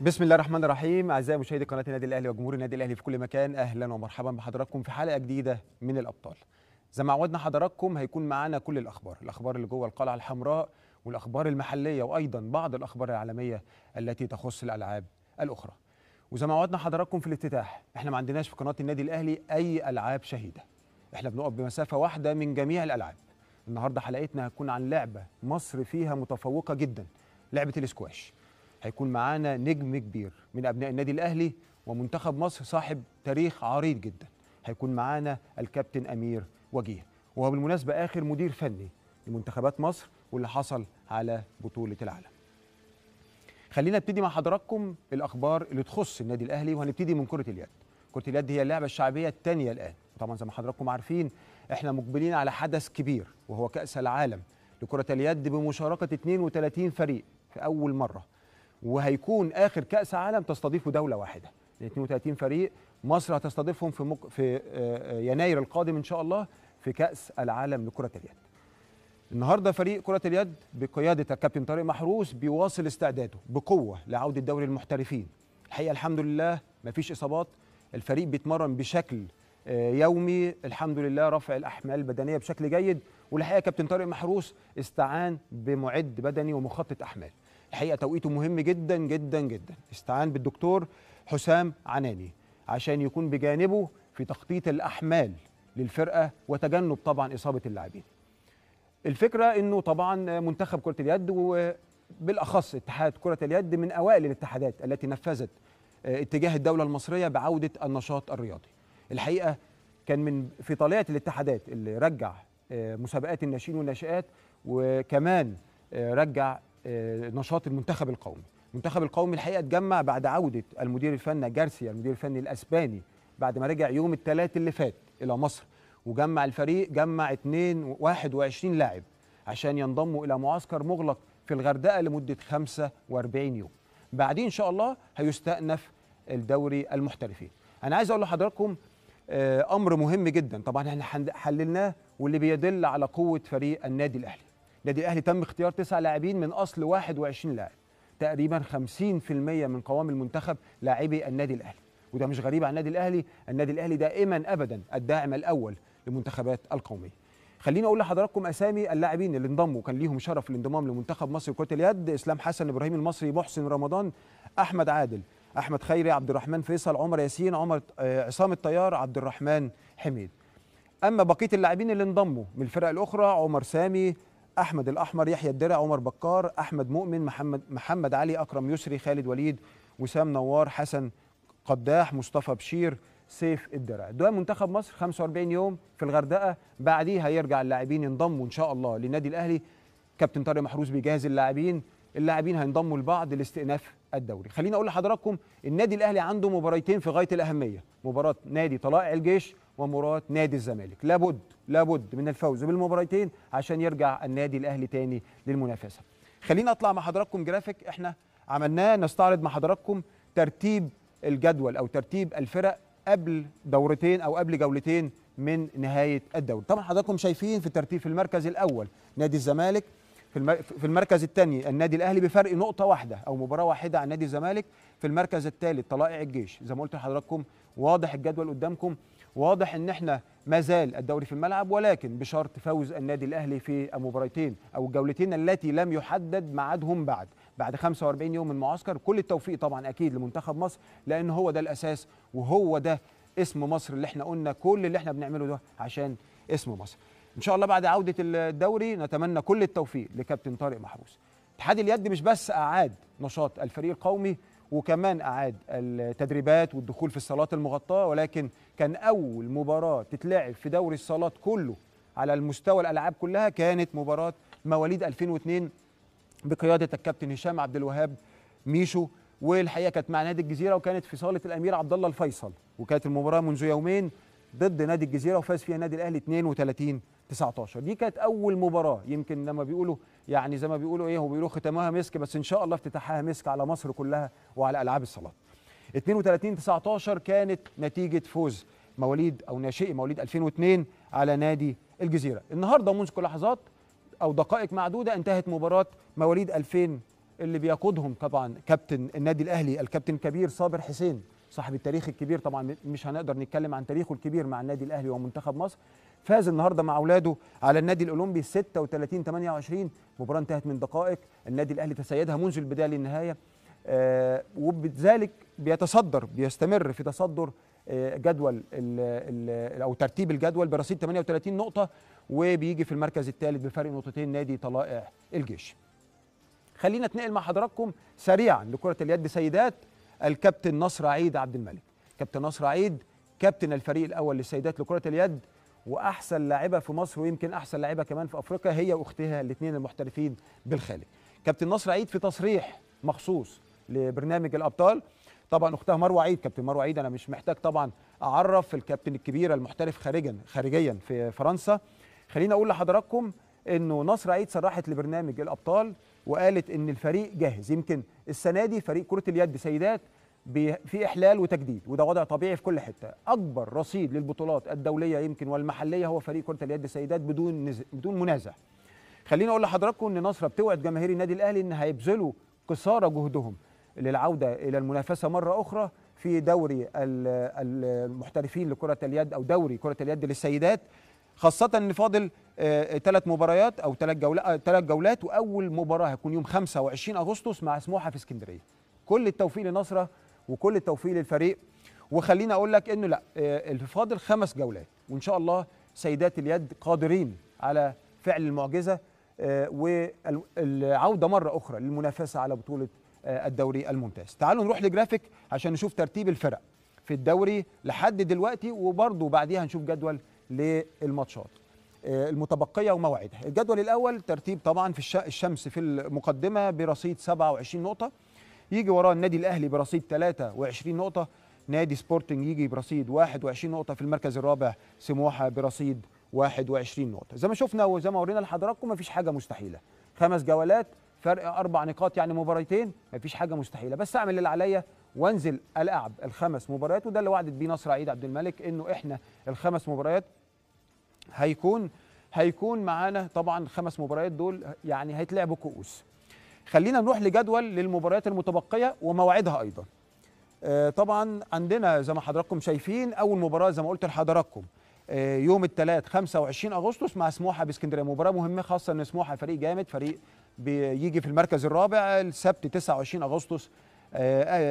بسم الله الرحمن الرحيم. أعزائي مشاهدي قناة النادي الأهلي وجمهور النادي الأهلي في كل مكان أهلا ومرحبا بحضراتكم في حلقة جديدة من الأبطال. زي ما عودنا حضراتكم هيكون معانا كل الأخبار الأخبار اللي جوه القلعة الحمراء والأخبار المحلية وأيضا بعض الأخبار العالمية التي تخص الألعاب الأخرى. وزي ما عودنا حضراتكم في الافتتاح إحنا ما عندناش في قناة النادي الأهلي أي ألعاب شهيدة. إحنا بنقف بمسافة واحدة من جميع الألعاب. النهارده حلقتنا هتكون عن لعبة مصر فيها متفوقة جدا لعبة الاسكواش. هيكون معانا نجم كبير من أبناء النادي الأهلي ومنتخب مصر صاحب تاريخ عريض جدا. هيكون معانا الكابتن أمير وجيه. وهو بالمناسبة آخر مدير فني لمنتخبات مصر واللي حصل على بطولة العالم. خلينا نبتدي مع حضراتكم الاخبار اللي تخص النادي الأهلي وهنبتدي من كرة اليد. كرة اليد هي اللعبة الشعبية الثانية الآن. طبعا زي ما حضراتكم عارفين إحنا مقبلين على حدث كبير وهو كأس العالم لكرة اليد بمشاركة 32 فريق في أول مرة. وهيكون آخر كأس عالم تستضيفه دولة واحدة. 32 فريق مصر هتستضيفهم في مك... في يناير القادم إن شاء الله في كأس العالم لكرة اليد. النهارده فريق كرة اليد بقيادة الكابتن طارق محروس بيواصل استعداده بقوة لعودة دوري المحترفين. الحقيقة الحمد لله مفيش إصابات الفريق بيتمرن بشكل يومي الحمد لله رفع الأحمال البدنية بشكل جيد والحقيقة كابتن طارق محروس استعان بمعد بدني ومخطط أحمال. الحقيقة توقيته مهم جدا جدا جدا. استعان بالدكتور حسام عناني عشان يكون بجانبه في تخطيط الأحمال للفرقة وتجنب طبعا إصابة اللاعبين. الفكرة إنه طبعا منتخب كرة اليد وبالأخص اتحاد كرة اليد من أوائل الاتحادات التي نفذت اتجاه الدولة المصرية بعودة النشاط الرياضي. الحقيقة كان من في طليعه الاتحادات اللي رجع مسابقات الناشئين والناشئات وكمان رجع نشاط المنتخب القومي. المنتخب القومي الحقيقة اتجمع بعد عودة المدير الفني جارسيا المدير الفني الأسباني بعد ما رجع يوم الثلاث اللي فات إلى مصر وجمع الفريق جمع 2 21 لاعب عشان ينضموا إلى معسكر مغلق في الغردقة لمدة 45 يوم. بعدين إن شاء الله هيستأنف الدوري المحترفين. أنا عايز أقول لحضراتكم أمر مهم جدا. طبعا إحنا حللناه واللي بيدل على قوة فريق النادي الأهلي. النادي الأهلي تم اختيار تسع لاعبين من أصل 21 لاعب تقريبا 50% من قوام المنتخب لاعبي النادي الأهلي. وده مش غريب عن النادي الأهلي النادي الأهلي دائما ابدا الداعم الأول لمنتخبات القومية. خليني أقول لحضراتكم أسامي اللاعبين اللي انضموا كان ليهم شرف الانضمام لمنتخب مصر كره اليد إسلام حسن إبراهيم المصري محسن رمضان أحمد عادل أحمد خيري عبد الرحمن فيصل عمر ياسين عمر عصام الطيار عبد الرحمن حميد. أما بقية اللاعبين اللي انضموا من الفرق الأخرى عمر سامي أحمد الأحمر يحيى الدرع عمر بكار أحمد مؤمن محمد محمد علي أكرم يسري خالد وليد وسام نوار حسن قداح مصطفى بشير سيف الدرع. ده منتخب مصر 45 يوم في الغردقة. بعديه هيرجع اللاعبين ينضموا إن شاء الله للنادي الأهلي. كابتن طارق محروس بيجهز اللاعبين. اللاعبين هينضموا لبعض لاستئناف الدوري. خليني أقول لحضراتكم النادي الأهلي عنده مباراتين في غاية الأهمية. مباراة نادي طلائع الجيش ومباراه نادي الزمالك. لابد لابد من الفوز بالمباراتين عشان يرجع النادي الأهلي تاني للمنافسة. خلينا اطلع مع حضراتكم جرافيك. إحنا عملناه نستعرض مع حضراتكم ترتيب الجدول أو ترتيب الفرق قبل دورتين أو قبل جولتين من نهاية الدوري. طبعا حضراتكم شايفين في الترتيب في المركز الأول نادي الزمالك في المركز الثاني النادي الأهلي بفرق نقطة واحدة أو مباراة واحدة عن نادي الزمالك في المركز الثالث طلائع الجيش. زي ما قلت لحضراتكم واضح الجدول قدامكم. واضح إن إحنا ما زال الدوري في الملعب ولكن بشرط فوز النادي الأهلي في المباراتين أو الجولتين التي لم يحدد ميعادهم بعد. بعد 45 يوم من معسكر كل التوفيق طبعا أكيد لمنتخب مصر لأن هو ده الأساس وهو ده اسم مصر اللي إحنا قلنا كل اللي إحنا بنعمله ده عشان اسم مصر. إن شاء الله بعد عودة الدوري نتمنى كل التوفيق لكابتن طارق محروس اتحاد اليد مش بس أعاد نشاط الفريق القومي وكمان أعاد التدريبات والدخول في الصالات المغطاة ولكن كان أول مباراة تتلعب في دوري الصالات كله على المستوى الألعاب كلها كانت مباراة مواليد 2002 بقيادة الكابتن هشام عبد الوهاب ميشو والحقيقة كانت مع نادي الجزيرة وكانت في صالة الأمير عبد الله الفيصل. وكانت المباراة منذ يومين ضد نادي الجزيرة وفاز فيها النادي الأهلي 32 19 دي كانت أول مباراة يمكن لما بيقولوا يعني زي ما بيقولوا إيه هو بيقولوا ختامها مسك بس إن شاء الله افتتاحها مسك على مصر كلها وعلى ألعاب الصالات. 32 19 كانت نتيجة فوز مواليد أو ناشئي مواليد 2002 على نادي الجزيرة. النهارده منذ لحظات أو دقائق معدودة انتهت مباراة مواليد 2000 اللي بيقودهم طبعا كابتن النادي الأهلي الكابتن الكبير صابر حسين. صاحب التاريخ الكبير طبعا مش هنقدر نتكلم عن تاريخه الكبير مع النادي الأهلي ومنتخب مصر. فاز النهارده مع أولاده على النادي الأولمبي 36 28 مباراة انتهت من دقائق. النادي الأهلي تسيدها منذ البداية للنهاية. آه وبذلك بيتصدر بيستمر في تصدر آه جدول ال ال أو ترتيب الجدول برصيد 38 نقطة وبيجي في المركز الثالث بفرق نقطتين نادي طلائع الجيش. خلينا اتنقل مع حضراتكم سريعا لكرة اليد سيدات. الكابتن نصر عيد عبد الملك. كابتن نصر عيد كابتن الفريق الأول للسيدات لكرة اليد وأحسن لاعبة في مصر ويمكن أحسن لاعبة كمان في أفريقيا هي وأختها الاثنين المحترفين بالخارج كابتن نصر عيد في تصريح مخصوص لبرنامج الأبطال. طبعا أختها مروة عيد كابتن مروة عيد أنا مش محتاج طبعا أعرف الكابتن الكبير المحترف خارجا خارجيا في فرنسا. خليني أقول لحضراتكم إنه نصر عيد صرحت لبرنامج الأبطال وقالت إن الفريق جاهز. يمكن السنة دي فريق كرة اليد سيدات في إحلال وتجديد وده وضع طبيعي في كل حتة. أكبر رصيد للبطولات الدولية يمكن والمحلية هو فريق كرة اليد سيدات بدون نز... بدون منازع. خليني أقول لحضراتكم إن نصره بتوعد جماهير النادي الأهلي إن هيبذلوا قصارى جهدهم للعودة إلى المنافسة مرة أخرى في دوري المحترفين لكرة اليد أو دوري كرة اليد للسيدات. خاصة إن فاضل ثلاث آه مباريات أو ثلاث جولات ثلاث جولات وأول مباراة هتكون يوم 25 أغسطس مع سموحة في اسكندرية. كل التوفيق لنصرة وكل التوفيق للفريق وخليني أقول لك إنه لأ آه الفاضل خمس جولات وإن شاء الله سيدات اليد قادرين على فعل المعجزة آه والعودة مرة أخرى للمنافسة على بطولة الدوري الممتاز. تعالوا نروح لجرافيك عشان نشوف ترتيب الفرق في الدوري لحد دلوقتي وبرضه بعديها هنشوف جدول للماتشات. المتبقية ومواعيدها الجدول الأول ترتيب طبعا في الشمس في المقدمة برصيد 27 نقطة يجي وراه النادي الأهلي برصيد 23 نقطة نادي سبورتنج يجي برصيد 21 نقطة في المركز الرابع سموحة برصيد 21 نقطة. زي ما شفنا وزي ما ورينا لحضراتكم مفيش حاجة مستحيلة. خمس جولات فرق أربع نقاط يعني مباراتين مفيش حاجة مستحيلة. بس أعمل اللي عليا وأنزل ألعب الخمس مباريات وده اللي وعدت بيه نصر عيد عبد الملك إنه إحنا الخمس مباريات هيكون هيكون معانا طبعا الخمس مباريات دول يعني هيتلعبوا كؤوس. خلينا نروح لجدول للمباريات المتبقية ومواعيدها أيضا. آه طبعا عندنا زي ما حضراتكم شايفين أول مباراة زي ما قلت لحضراتكم آه يوم الثلاث 25 أغسطس مع سموحة بإسكندرية. مباراة مهمة خاصة إن سموحة فريق جامد فريق بيجي في المركز الرابع السبت 29 أغسطس.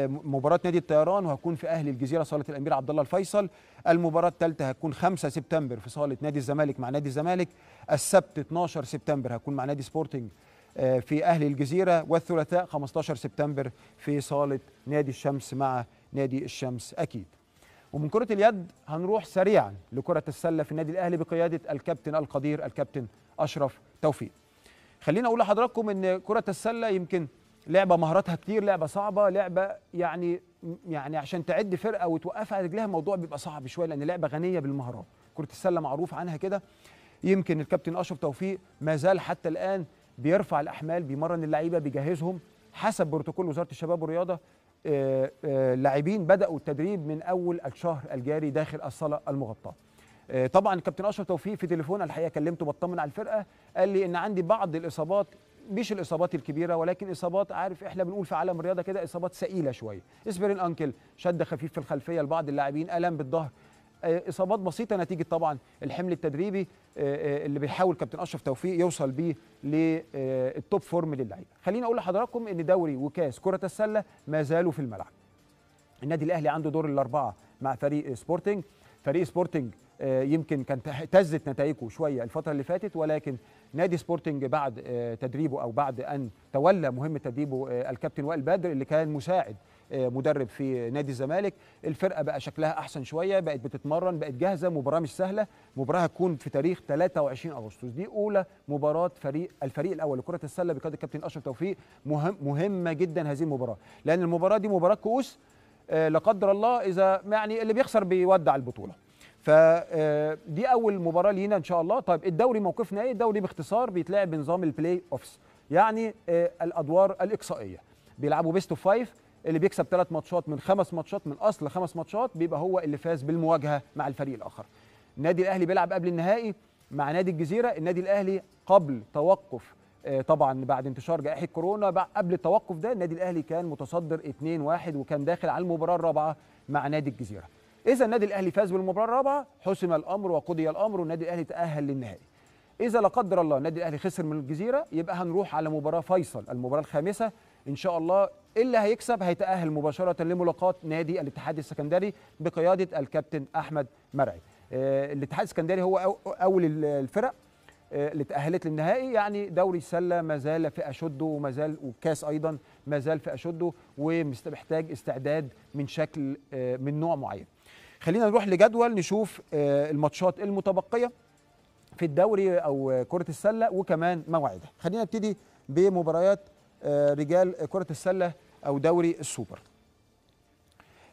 مباراة نادي الطيران وهتكون في أهلي الجزيرة صالة الأمير عبد الله الفيصل. المباراة الثالثة هتكون 5 سبتمبر في صالة نادي الزمالك مع نادي الزمالك. السبت 12 سبتمبر هتكون مع نادي سبورتنج في أهلي الجزيرة. والثلاثاء 15 سبتمبر في صالة نادي الشمس مع نادي الشمس أكيد. ومن كرة اليد هنروح سريعا لكرة السلة في النادي الأهلي بقيادة الكابتن القدير الكابتن أشرف توفيق. خلينا أقول لحضراتكم أن كرة السلة يمكن لعبة مهاراتها كتير لعبة صعبة لعبة يعني يعني عشان تعد فرقة وتوقفها على رجلها الموضوع بيبقى صعب شوية لأن لعبة غنية بالمهارات. كرة السلة معروف عنها كده. يمكن الكابتن أشرف توفيق ما زال حتى الآن بيرفع الأحمال بيمرن اللعيبة بيجهزهم حسب بروتوكول وزارة الشباب والرياضة. اللاعبين بدأوا التدريب من أول الشهر الجاري داخل الصالة المغطاة. طبعا الكابتن أشرف توفيق في تليفون الحقيقة كلمته بطمن على الفرقة قال لي إن عندي بعض الإصابات مش الإصابات الكبيرة ولكن إصابات عارف إحنا بنقول في عالم الرياضة كده إصابات ثقيلة شوية. إسبرين أنكل شد خفيف في الخلفية لبعض اللاعبين ألام بالظهر. إصابات بسيطة نتيجة طبعا الحمل التدريبي اللي بيحاول كابتن أشرف توفيق يوصل بيه لل top form للعيبة. خليني أقول لحضراتكم إن دوري وكاس كرة السلة ما زالوا في الملعب. النادي الأهلي عنده دور الأربعة مع فريق سبورتنج فريق سبورتنج يمكن كانت اهتزت نتائجه شوية الفترة اللي فاتت ولكن نادي سبورتنج بعد تدريبه أو بعد أن تولى مهمه تدريبه الكابتن وائل بدر اللي كان مساعد مدرب في نادي الزمالك. الفرقة بقى شكلها أحسن شوية بقت بتتمرن بقت جاهزة مباراة مش سهلة. مباراة هتكون في تاريخ 23 أغسطس. دي أولى مباراة فريق الفريق الأول لكرة السلة بقيادة الكابتن أشرف توفيق. مهم مهمة جدا هذه المباراة لأن المباراة دي مباراة كؤوس لا قدر الله إذا يعني اللي بيخسر بيودع البطولة. فدي أول مباراة لينا إن شاء الله. طيب الدوري موقفنا إيه؟ الدوري باختصار بيتلعب بنظام ال playoffs يعني الأدوار الإقصائية. بيلعبوا best of five اللي بيكسب ثلاث ماتشات من خمس ماتشات من أصل خمس ماتشات بيبقى هو اللي فاز بالمواجهة مع الفريق الآخر. النادي الأهلي بيلعب قبل النهائي مع نادي الجزيرة. النادي الأهلي قبل توقف آه، طبعا بعد انتشار جائحة كورونا قبل التوقف ده النادي الأهلي كان متصدر 2-1 وكان داخل على المباراة الرابعة مع نادي الجزيرة. إذا النادي الأهلي فاز بالمباراة الرابعة حسم الأمر وقضي الأمر والنادي الأهلي تأهل للنهائي. إذا لا قدر الله النادي الأهلي خسر من الجزيرة يبقى هنروح على مباراة فيصل المباراة الخامسة. إن شاء الله اللي هيكسب هيتأهل مباشرة لملاقاة نادي الاتحاد السكندري بقيادة الكابتن أحمد مرعي. آه، الاتحاد السكندري هو أول ال- الفرق آه، اللي تأهلت للنهائي. يعني دوري السله ما زال في أشده وما زال والكاس أيضا ما زال في أشده ومحتاج استعداد من شكل آه، من نوع معين. خلينا نروح لجدول نشوف آه، الماتشات المتبقية في الدوري أو كرة السلة وكمان مواعيدها خلينا نبتدي بمباريات آه، رجال كرة السلة أو دوري السوبر.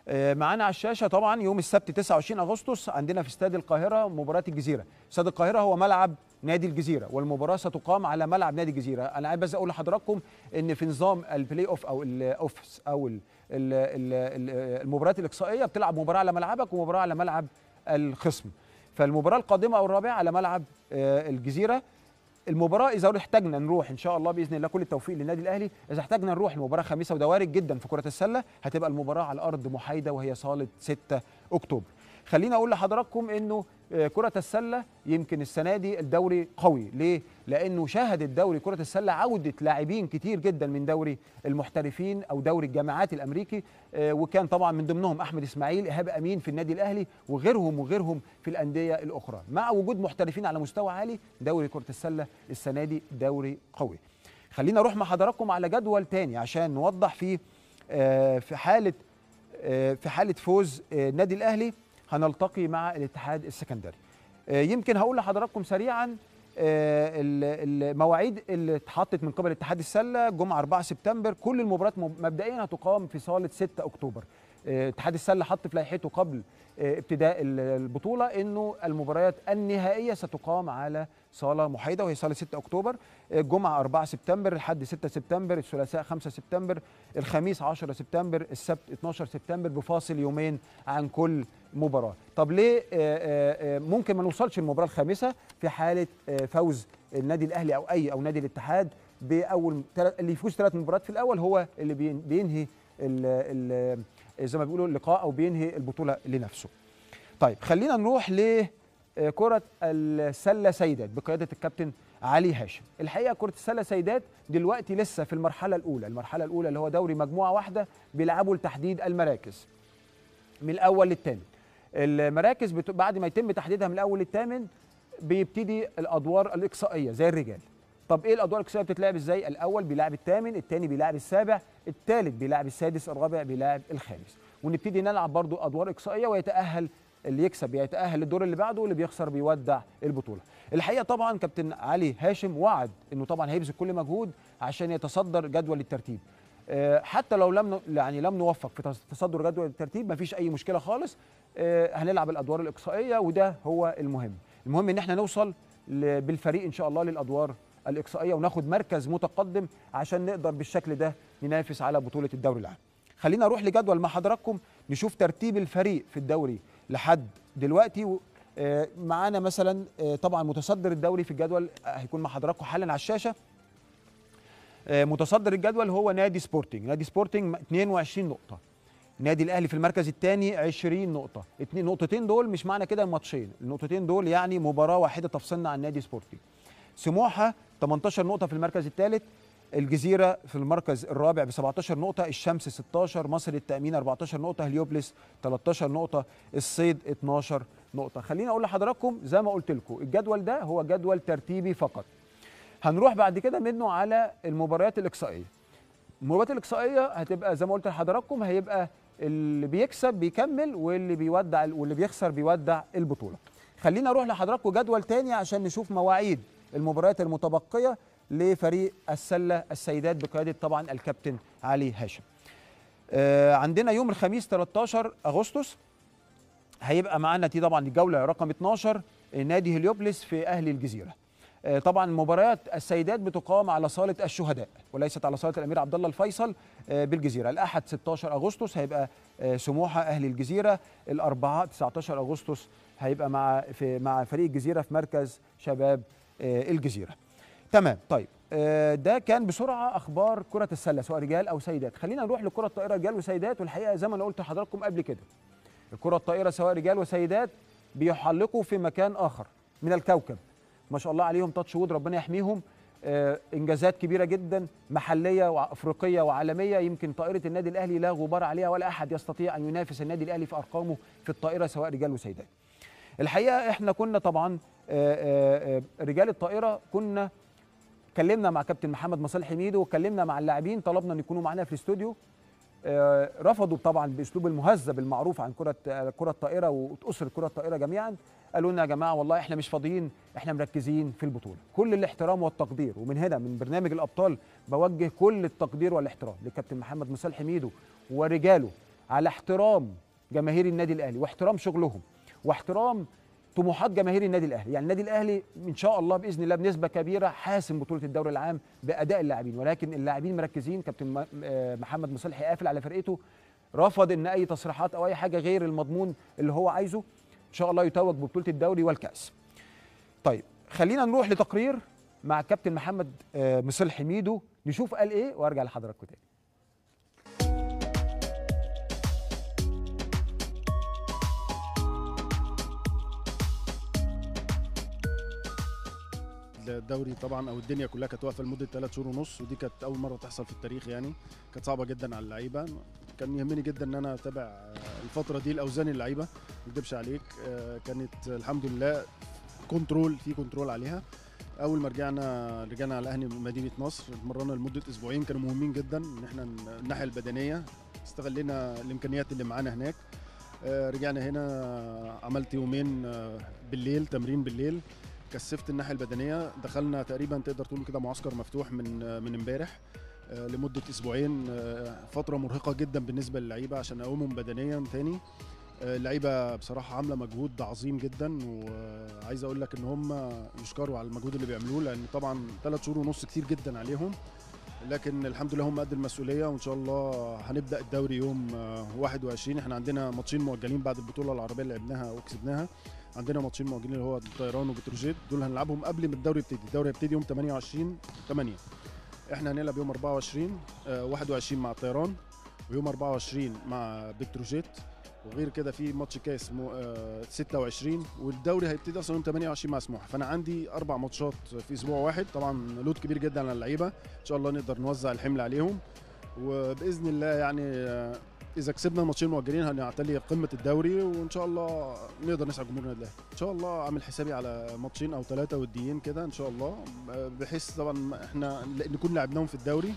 آه، معانا على الشاشة طبعا يوم السبت 29 أغسطس عندنا في استاد القاهرة مباراة الجزيرة. استاد القاهرة هو ملعب نادي الجزيرة والمباراة ستقام على ملعب نادي الجزيرة. أنا عايز بس أقول لحضراتكم إن في نظام ال playoff أو ال offs أو ال- ال- ال- ال- المباريات الإقصائية بتلعب مباراة على ملعبك ومباراة على ملعب الخصم. فالمباراة القادمة أو الرابعة على ملعب آه، الجزيرة. المباراة إذا احتاجنا نروح إن شاء الله بإذن الله كل التوفيق للنادي الأهلي. إذا احتاجنا نروح المباراة خامسه وده وارد جدا في كرة السلة هتبقى المباراة على الأرض محايدة وهي صالة 6 أكتوبر. خليني أقول لحضراتكم إنه آه، كرة السلة يمكن السنة دي الدوري قوي. ليه؟ لأنه شاهد الدوري كرة السلة عوده لاعبين كتير جدا من دوري المحترفين أو دوري الجامعات الأمريكي آه، وكان طبعا من ضمنهم أحمد إسماعيل إيهاب أمين في النادي الأهلي وغيرهم وغيرهم في الأندية الأخرى. مع وجود محترفين على مستوى عالي دوري كرة السلة السنة دي دوري قوي. خلينا أروح مع حضراتكم على جدول تاني عشان نوضح فيه آه، في حالة آه، في حالة فوز النادي الأهلي. هنلتقي مع الاتحاد السكندري. آه، يمكن هقول لحضراتكم سريعا آه، ال- المواعيد اللي اتحطت من قبل اتحاد السلة جمعة 4 سبتمبر كل المباريات مب- مبدئيا هتقام في صالة 6 أكتوبر. اتحاد السلة حط في لائحته قبل آه، ابتداء ال- البطولة إنه المباريات النهائية ستقام على صالة محايدة وهي صالة 6 أكتوبر آه، الجمعه 4 سبتمبر الحد 6 سبتمبر الثلاثاء 5 سبتمبر الخميس 10 سبتمبر السبت 12 سبتمبر بفاصل يومين عن كل مباراة. طب ليه آه، آه، آه، ممكن ما نوصلش المباراه الخامسة في حالة آه، فوز النادي الأهلي أو أي أو نادي الاتحاد بأول اللي يفوز ثلاث مباريات في الأول هو اللي بين- بينهي ال- ال- زي ما بيقولوا اللقاء أو بينهي البطولة لنفسه. طيب خلينا نروح لكرة السلة سيدات بقيادة الكابتن علي هاشم. الحقيقة كرة السلة سيدات دلوقتي لسه في المرحلة الأولى المرحلة الأولى اللي هو دوري مجموعة واحدة بيلعبوا لتحديد المراكز. من الأول للثامن المراكز. بعد ما يتم تحديدها من الأول للثامن بيبتدي الأدوار الإقصائية زي الرجال. طب إيه الادوار الاقصائيه بتتلعب إزاي؟ الأول بيلعب الثامن الثاني بيلعب السابع الثالث بيلعب السادس الرابع بيلعب الخامس. ونبتدي نلعب برضو ادوار اقصائيه ويتاهل اللي يكسب يتاهل للدور اللي بعده واللي بيخسر بيودع البطوله. الحقيقة طبعا كابتن علي هاشم وعد إنه طبعا هيبذل كل مجهود عشان يتصدر جدول الترتيب. آه، حتى لو لم يعني لم نوفق في تص- تصدر جدول الترتيب مفيش أي مشكلة خالص. آه، هنلعب الأدوار الاقصائيه وده هو المهم. المهم إن إحنا نوصل بالفريق إن شاء الله للأدوار الإقصائية وناخد مركز متقدم عشان نقدر بالشكل ده ننافس على بطولة الدوري العام. خلينا أروح لجدول مع حضراتكم نشوف ترتيب الفريق في الدوري لحد دلوقتي. آه، معانا مثلا آه، طبعا متصدر الدوري في الجدول آه، هيكون مع حضراتكم حالا على الشاشة. متصدر الجدول هو نادي سبورتنج. نادي سبورتنج 22 نقطة. نادي الأهلي في المركز الثاني 20 نقطة. اتنين نقطتين دول مش معنى كده ماتشين النقطتين دول يعني مباراة واحدة تفصلنا عن نادي سبورتنج. سموحة 18 نقطة في المركز الثالث. الجزيرة في المركز الرابع ب 17 نقطة. الشمس 16 مصر التأمين 14 نقطة. هليوبلس 13 نقطة. الصيد 12 نقطة. خليني أقول لحضراتكم زي ما قلت لكم الجدول ده هو جدول ترتيبي فقط. هنروح بعد كده منه على المباريات الإقصائية. المباريات الإقصائية هتبقى زي ما قلت لحضراتكم هيبقى اللي بيكسب بيكمل واللي بيودع واللي بيخسر بيودع البطولة. خلينا أروح لحضراتكم جدول تاني عشان نشوف مواعيد. المباريات المتبقية لفريق السلة السيدات بقيادة طبعا الكابتن علي هاشم. آه عندنا يوم الخميس 13 أغسطس. هيبقى معانا دي طبعا الجولة رقم 12 نادي هليوبلس في أهلي الجزيرة. آه، طبعا مباريات السيدات بتقام على صالة الشهداء وليست على صالة الأمير عبد الله الفيصل آه، بالجزيرة. الأحد 16 أغسطس هيبقى سموحة أهلي الجزيرة. الاربعاء 19 أغسطس هيبقى مع في مع فريق الجزيرة في مركز شباب الجزيرة. تمام طيب. آه، ده كان بسرعة أخبار كرة السلة. سواء رجال أو سيدات. خلينا نروح لكرة الطائرة رجال وسيدات. والحقيقة زي ما أنا قلت لحضراتكم قبل كده الكره الطائرة سواء رجال وسيدات بيحلقوا في مكان آخر من الكوكب. ما شاء الله عليهم تاتش وود ربنا يحميهم. آه، إنجازات كبيرة جدا محلية وأفريقية وعالمية. يمكن طائرة النادي الأهلي لا غبار عليها ولا أحد يستطيع أن ينافس النادي الأهلي في أرقامه في الطائرة سواء رجال وسيدات. الحقيقة إحنا كنا طبعا آه، آه، آه، رجال الطائرة كنا اتكلمنا مع كابتن محمد مصالح حميدو واتكلمنا مع اللاعبين طلبنا إن يكونوا معانا في الاستوديو. آه، رفضوا طبعا بأسلوب المهذب المعروف عن كرة آه، كرة الطائرة واسره كرة الطائرة جميعا. قالوا لنا يا جماعة والله إحنا مش فاضيين إحنا مركزين في البطولة. كل الاحترام والتقدير ومن هنا من برنامج الأبطال بوجه كل التقدير والاحترام لكابتن محمد مصالح حميدو ورجاله على احترام جماهير النادي الأهلي واحترام شغلهم واحترام طموحات جماهير النادي الأهلي. يعني النادي الأهلي إن شاء الله بإذن الله بنسبة كبيرة حاسم بطولة الدوري العام بأداء اللاعبين. ولكن اللاعبين مركزين كابتن آه، محمد مصالحي قافل على فرقته رفض إن أي تصريحات أو أي حاجة غير المضمون اللي هو عايزه. إن شاء الله يتوج ببطولة الدوري والكأس. طيب خلينا نروح لتقرير مع كابتن محمد آه، مصالح حميدو نشوف قال إيه وأرجع لحضراتكم تاني. الدوري طبعا أو الدنيا كلها كانت واقفة لمدة ثلاث شهور ونص ودي كانت أول مرة تحصل في التاريخ يعني. كانت صعبة جدا على اللعيبة. كان يهمني جدا إن أنا أتابع آه، الفترة دي الاوزان اللعيبة ما أكدبش عليك. آه، كانت الحمد لله control في control عليها. أول ما رجعنا رجعنا على أهلي مدينة نصر اتمرنا لمدة أسبوعين كانوا مهمين جدا إن إحنا الناحية البدنية. استغلينا الإمكانيات اللي معانا هناك. آه، رجعنا هنا عملت يومين بالليل تمرين بالليل. كثفت الناحية البدنية. دخلنا تقريبا تقدر تقول كده معسكر مفتوح من من امبارح آه، لمدة أسبوعين آه، فترة مرهقة جدا بالنسبة للعيبة عشان أقومهم بدنيا تاني. آه، اللعيبة بصراحة عاملة مجهود عظيم جدا وعايز أقول لك إن هم يشكروا على المجهود اللي بيعملوه لأن طبعا ثلاث شهور ونص كتير جدا عليهم. لكن الحمد لله هم قد المسؤولية وإن شاء الله هنبدأ الدوري يوم آه، 21 إحنا عندنا ماتشين مؤجلين بعد البطولة العربية اللي لعبناها وكسبناها. عندنا ماتشين مؤجلين اللي هو الطيران وبتروجيت. دول هنلعبهم قبل ما الدوري يبتدي. الدوري هيبتدي يوم 28 8 إحنا هنلعب يوم 24 آه، 21 مع الطيران ويوم 24 مع بتروجيت. وغير كده في ماتش كاس مو آه 26 والدوري هيبتدي أصلا يوم 28 مع سموحة. فأنا عندي أربع ماتشات في أسبوع واحد. طبعا لود كبير جدا على اللعيبة. إن شاء الله نقدر نوزع الحمل عليهم. وبإذن الله يعني آه، إذا كسبنا الماتشين المؤجلين هنعتلي قمة الدوري وإن شاء الله نقدر نسعد جمهور النادي الاهلي إن شاء الله عامل حسابي على ماتشين أو ثلاثة وديين كده إن شاء الله. بحيث طبعا إحنا نكون لعبناهم في الدوري.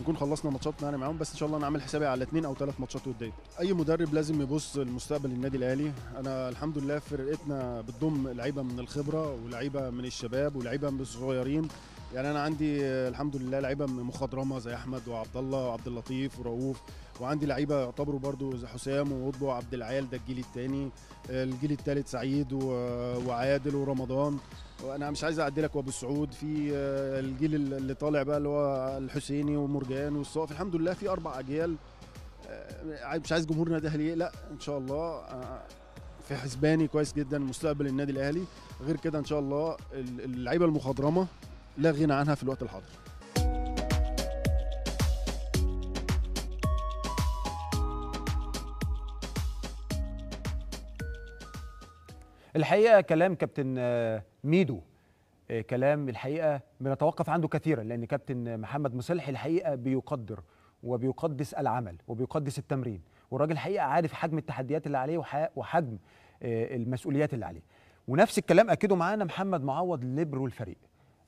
نكون خلصنا ماتشاتنا يعني معاهم بس إن شاء الله نعمل حسابي على اثنين أو ثلاث ماتشات وديه أي مدرب لازم يبص لمستقبل النادي الأهلي. أنا الحمد لله فرقتنا بتضم لعيبة من الخبرة ولعيبة من الشباب ولعيبة من الصغيرين. يعني أنا عندي الحمد لله لعيبة مخضرمه زي أحمد وعبد الله وعبد اللطيف ورؤوف. وعندي لعيبة يعتبروا برضو زي حسام وقطب وعبد العال ده الجيل الثاني الجيل الثالث سعيد وعادل ورمضان. وأنا مش عايز اعدي لك وابو السعود في آه، الجيل اللي طالع بقى اللي هو الحسيني ومرجان والصافي الحمد لله في أربع اجيال. آه، مش عايز جمهور النادي الاهلي يقلق ان شاء الله. آه، في حسباني كويس جدا مستقبل النادي الاهلي. غير كده ان شاء الله ال- اللعيبة المخضرمة لا غنى عنها في الوقت الحاضر. الحقيقة كلام كابتن آه، ميدو آه، كلام الحقيقة بنتوقف عنده كثيرا لأن كابتن محمد مصلحي الحقيقة بيقدر وبيقدس العمل وبيقدس التمرين والراجل الحقيقة عارف حجم التحديات اللي عليه وح- وحجم آه، المسؤوليات اللي عليه. ونفس الكلام أكده معانا محمد معوض ليبرو الفريق.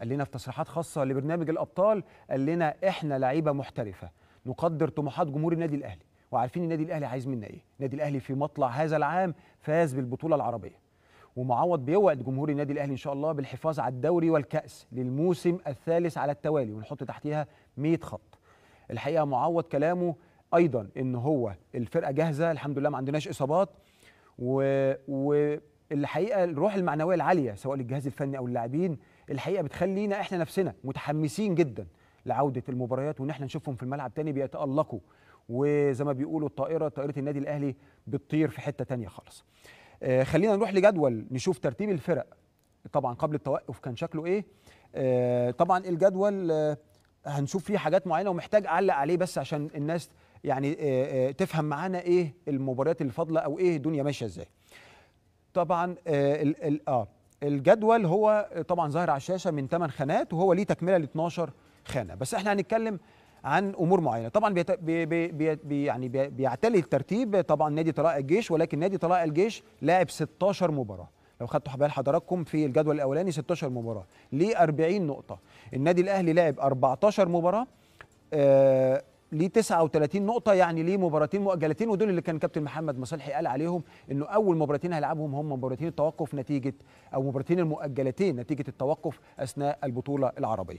قال لنا في تصريحات خاصة لبرنامج الأبطال قال لنا إحنا لعيبة محترفة نقدر طموحات جمهور النادي الأهلي. وعارفين النادي الأهلي عايز منا إيه؟ النادي الأهلي في مطلع هذا العام فاز بالبطولة العربية. ومعوض بيوعد جمهور النادي الأهلي إن شاء الله بالحفاظ على الدوري والكأس للموسم الثالث على التوالي ونحط تحتيها 100 خط. الحقيقة معوض كلامه أيضا إن هو الفرقة جاهزة الحمد لله ما عندناش إصابات و... والحقيقة الروح المعنوية العالية سواء للجهاز الفني أو اللاعبين الحقيقة بتخلينا إحنا نفسنا متحمسين جدا لعودة المباريات وإن إحنا نشوفهم في الملعب تاني بيتألقوا. وزي ما بيقولوا الطائرة طائرة النادي الأهلي بتطير في حتة تانية خالص. خلينا نروح لجدول نشوف ترتيب الفرق. طبعا قبل التوقف كان شكله إيه؟ آه، طبعا الجدول آه، هنشوف فيه حاجات معينة ومحتاج أعلق عليه بس عشان الناس يعني آه، آه، تفهم معانا إيه المباريات اللي فاضله أو إيه الدنيا ماشية إزاي. طبعا آه، آه الجدول هو طبعا ظاهر على الشاشة من 8 خانات وهو ليه تكملة ل 12 خانة. بس إحنا هنتكلم عن أمور معينة. طبعا بي بي بي يعني بي بيعتلي الترتيب. طبعا نادي طلائع الجيش ولكن نادي طلائع الجيش لاعب 16 مباراة. لو خدتوا بال حضراتكم في الجدول الأولاني 16 مباراة ليه 40 نقطة. النادي الأهلي لعب 14 مباراة آه ليه 39 نقطة يعني ليه مباراتين مؤجلتين ودول اللي كان كابتن محمد مصالحي قال عليهم إنه أول مباراتين هيلعبهم هم مباراتين التوقف نتيجة أو مباراتين المؤجلتين نتيجة التوقف أثناء البطولة العربية.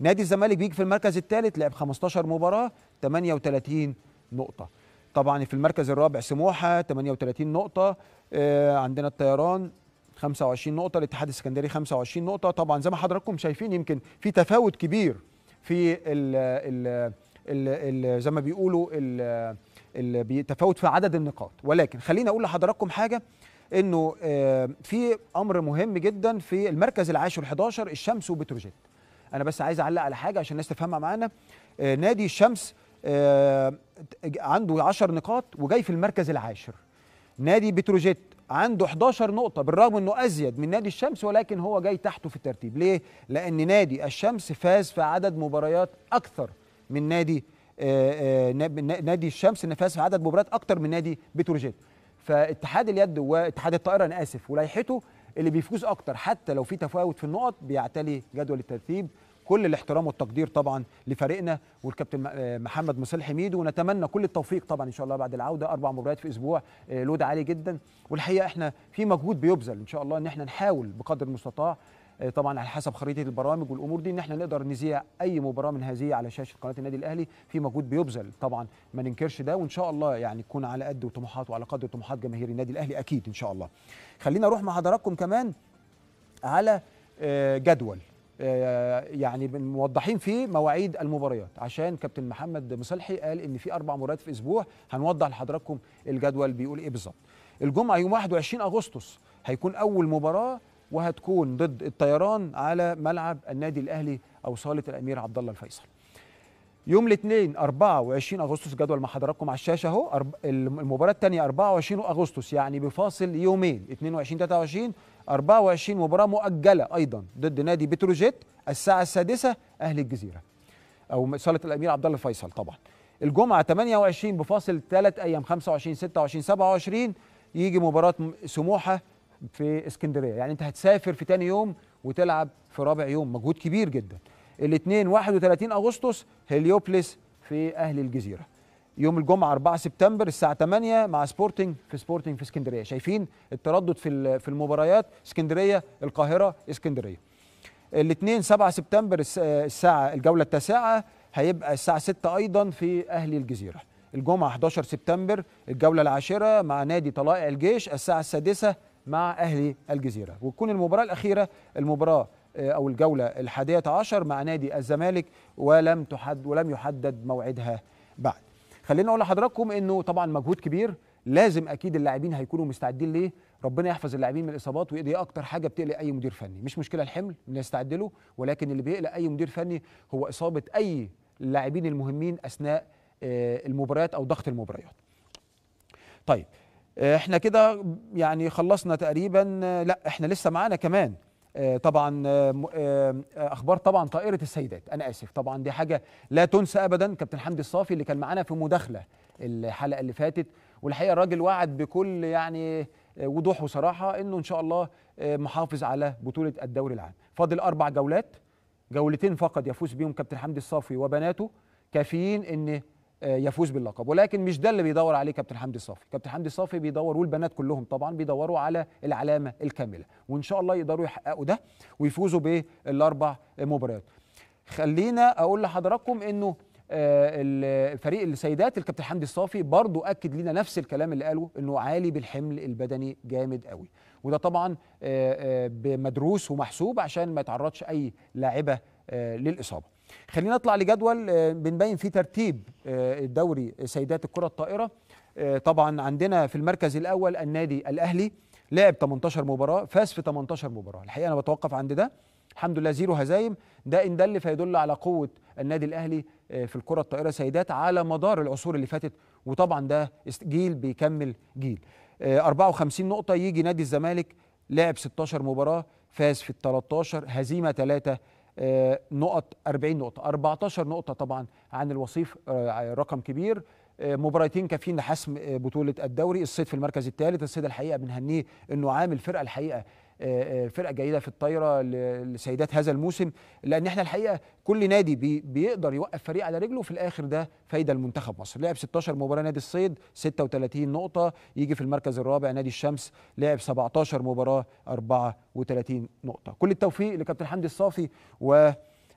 نادي الزمالك بيجي في المركز الثالث لعب 15 مباراة 38 نقطة. طبعا في المركز الرابع سموحة 38 نقطة. آه عندنا الطيران 25 نقطة الاتحاد السكندري 25 نقطة. طبعا زي ما حضراتكم شايفين يمكن في تفاوت كبير في ال ال ال ال زي ما بيقولوا ال- ال- بيتفاوت في عدد النقاط. ولكن خليني أقول لحضراتكم حاجة إنه آه، في أمر مهم جدا في المركز العاشر 11 الشمس وبتروجيت. أنا بس عايز اعلق على حاجة عشان الناس تفهمها معانا آه، نادي الشمس آه، عنده 10 نقاط وجاي في المركز العاشر نادي بتروجيت عنده 11 نقطة بالرغم إنه أزيد من نادي الشمس ولكن هو جاي تحته في الترتيب، ليه؟ لأن نادي الشمس فاز في عدد مباريات أكثر من نادي آه، نا- نادي الشمس انه فاز في عدد مباريات أكثر من نادي بتروجيت. فاتحاد اليد واتحاد الطائرة أنا آسف ولايحته اللي بيفوز أكتر حتى لو في تفاوت في النقط بيعتلي جدول الترتيب كل الاحترام والتقدير طبعا لفريقنا والكابتن آه، محمد مصلح ميدو ونتمنى كل التوفيق طبعا إن شاء الله بعد العودة أربع مباريات في أسبوع آه، لود عالي جدا. والحقيقة إحنا في مجهود بيبذل إن شاء الله إن إحنا نحاول بقدر المستطاع آه، طبعا على حسب خريطة البرامج والأمور دي إن إحنا نقدر نذيع أي مباراة من هذه على شاشة قناة النادي الأهلي. في مجهود بيبذل طبعا ما ننكرش ده وإن شاء الله يعني يكون على قد طموحات وعلى قدر طموحات جماهير النادي الأهلي أكيد إن شاء الله. خلينا أروح مع حضراتكم كمان على جدول. يعني بن- موضحين فيه مواعيد المباريات. عشان كابتن محمد مصلحي قال إن في أربع مباريات في أسبوع هنوضح لحضراتكم الجدول بيقول إيه بالظبط. الجمعة يوم 21 أغسطس هيكون أول مباراة وهتكون ضد الطيران على ملعب النادي الأهلي أو صالة الأمير عبد الله الفيصل. يوم الاثنين 24 أغسطس جدول مع حضراتكم على الشاشة أهو. المباراة الثانية 24 أغسطس يعني بفاصل يومين. 22 23 24 مباراة مؤجلة أيضا ضد نادي بتروجيت الساعة السادسة أهل الجزيرة. أو صالة الأمير عبد الله الفيصل طبعا. الجمعة 28 بفاصل ثلاث أيام 25 26 27 يجي مباراة م- سموحة في اسكندرية. يعني أنت هتسافر في تاني يوم وتلعب في رابع يوم. مجهود كبير جدا. الاثنين 31 أغسطس هليوبلس في أهلي الجزيرة. يوم الجمعة 4 سبتمبر الساعة 8 مع سبورتنج في سبورتنج في اسكندرية. شايفين التردد في في المباريات؟ اسكندرية القاهرة اسكندرية. الاثنين 7 سبتمبر الس- الساعة الجولة التاسعة هيبقى الساعة 6 أيضا في أهل الجزيرة. الجمعة 11 سبتمبر الجولة العاشرة مع نادي طلائع الجيش الساعة السادسة مع أهل الجزيرة. وتكون المباراة الأخيرة المباراة آه، أو الجولة الحادية عشر مع نادي الزمالك ولم تحد ولم يحدد موعدها بعد. خلينا أقول لحضراتكم إنه طبعا مجهود كبير. لازم أكيد اللاعبين هيكونوا مستعدين ليه؟ ربنا يحفظ اللاعبين من الإصابات ودي أكتر حاجة بتقلق أي مدير فني. مش مشكلة الحمل بنستعد له ولكن اللي بيقلق أي مدير فني هو إصابة أي اللاعبين المهمين أثناء آه، المباريات أو ضغط المباريات. طيب آه، إحنا كده يعني خلصنا تقريبا آه، لأ إحنا لسه معانا كمان طبعا آه، آه، أخبار طبعا طائرة السيدات. أنا آسف. طبعا دي حاجة لا تنسى ابدا. كابتن حمدي الصافي اللي كان معانا في مداخلة الحلقة اللي فاتت. والحقيقة الراجل وعد بكل يعني آه، وضوح وصراحه إنه إن شاء الله آه، محافظ على بطولة الدوري العام. فاضل أربع جولات. جولتين فقط يفوز بيهم كابتن حمدي الصافي وبناته. كافيين إن آه، يفوز باللقب. ولكن مش ده اللي بيدور عليه كابتن حمدي الصافي كابتن حمدي الصافي بيدور والبنات كلهم طبعا بيدوروا على العلامة الكاملة. وإن شاء الله يقدروا يحققوا ده ويفوزوا بالأربع مباريات. خلينا أقول لحضراتكم إنه آه، الفريق السيدات الكابتن حمدي الصافي برضو أكد لنا نفس الكلام اللي قاله إنه عالي بالحمل البدني جامد قوي. وده طبعا آه، آه، بمدروس ومحسوب عشان ما يتعرضش أي لاعبة للإصابة. خلينا نطلع لجدول آه، بنبين فيه ترتيب آه، الدوري سيدات الكرة الطائرة. آه، طبعا عندنا في المركز الأول النادي الأهلي لعب 18 مباراة فاز في 18 مباراة. الحقيقة أنا بتوقف عند ده. الحمد لله زيرو هزايم. ده إن دل فيدل على قوة النادي الأهلي آه، في الكرة الطائرة سيدات على مدار العصور اللي فاتت. وطبعا ده جيل بيكمل جيل. آه، 54 نقطة يجي نادي الزمالك لعب 16 مباراة فاز في ال 13 هزيمة 3 نقط 40 نقطة. 14 نقطة طبعا عن الوصيف آه، رقم كبير. آه، مباراتين كافيين لحسم آه، بطولة الدوري. الصيد في المركز الثالث. الصيد الحقيقة بنهنيه إنه عامل فرقة الحقيقة آه، آه، فرقة جيدة في الطايرة لسيدات هذا الموسم لأن إحنا الحقيقة كل نادي بي بيقدر يوقف فريق على رجله في الآخر ده فايدة لمنتخب مصر. لعب 16 مباراة نادي الصيد 36 نقطة يجي في المركز الرابع نادي الشمس لعب 17 مباراة 34 نقطة. كل التوفيق لكابتن حمدي الصافي و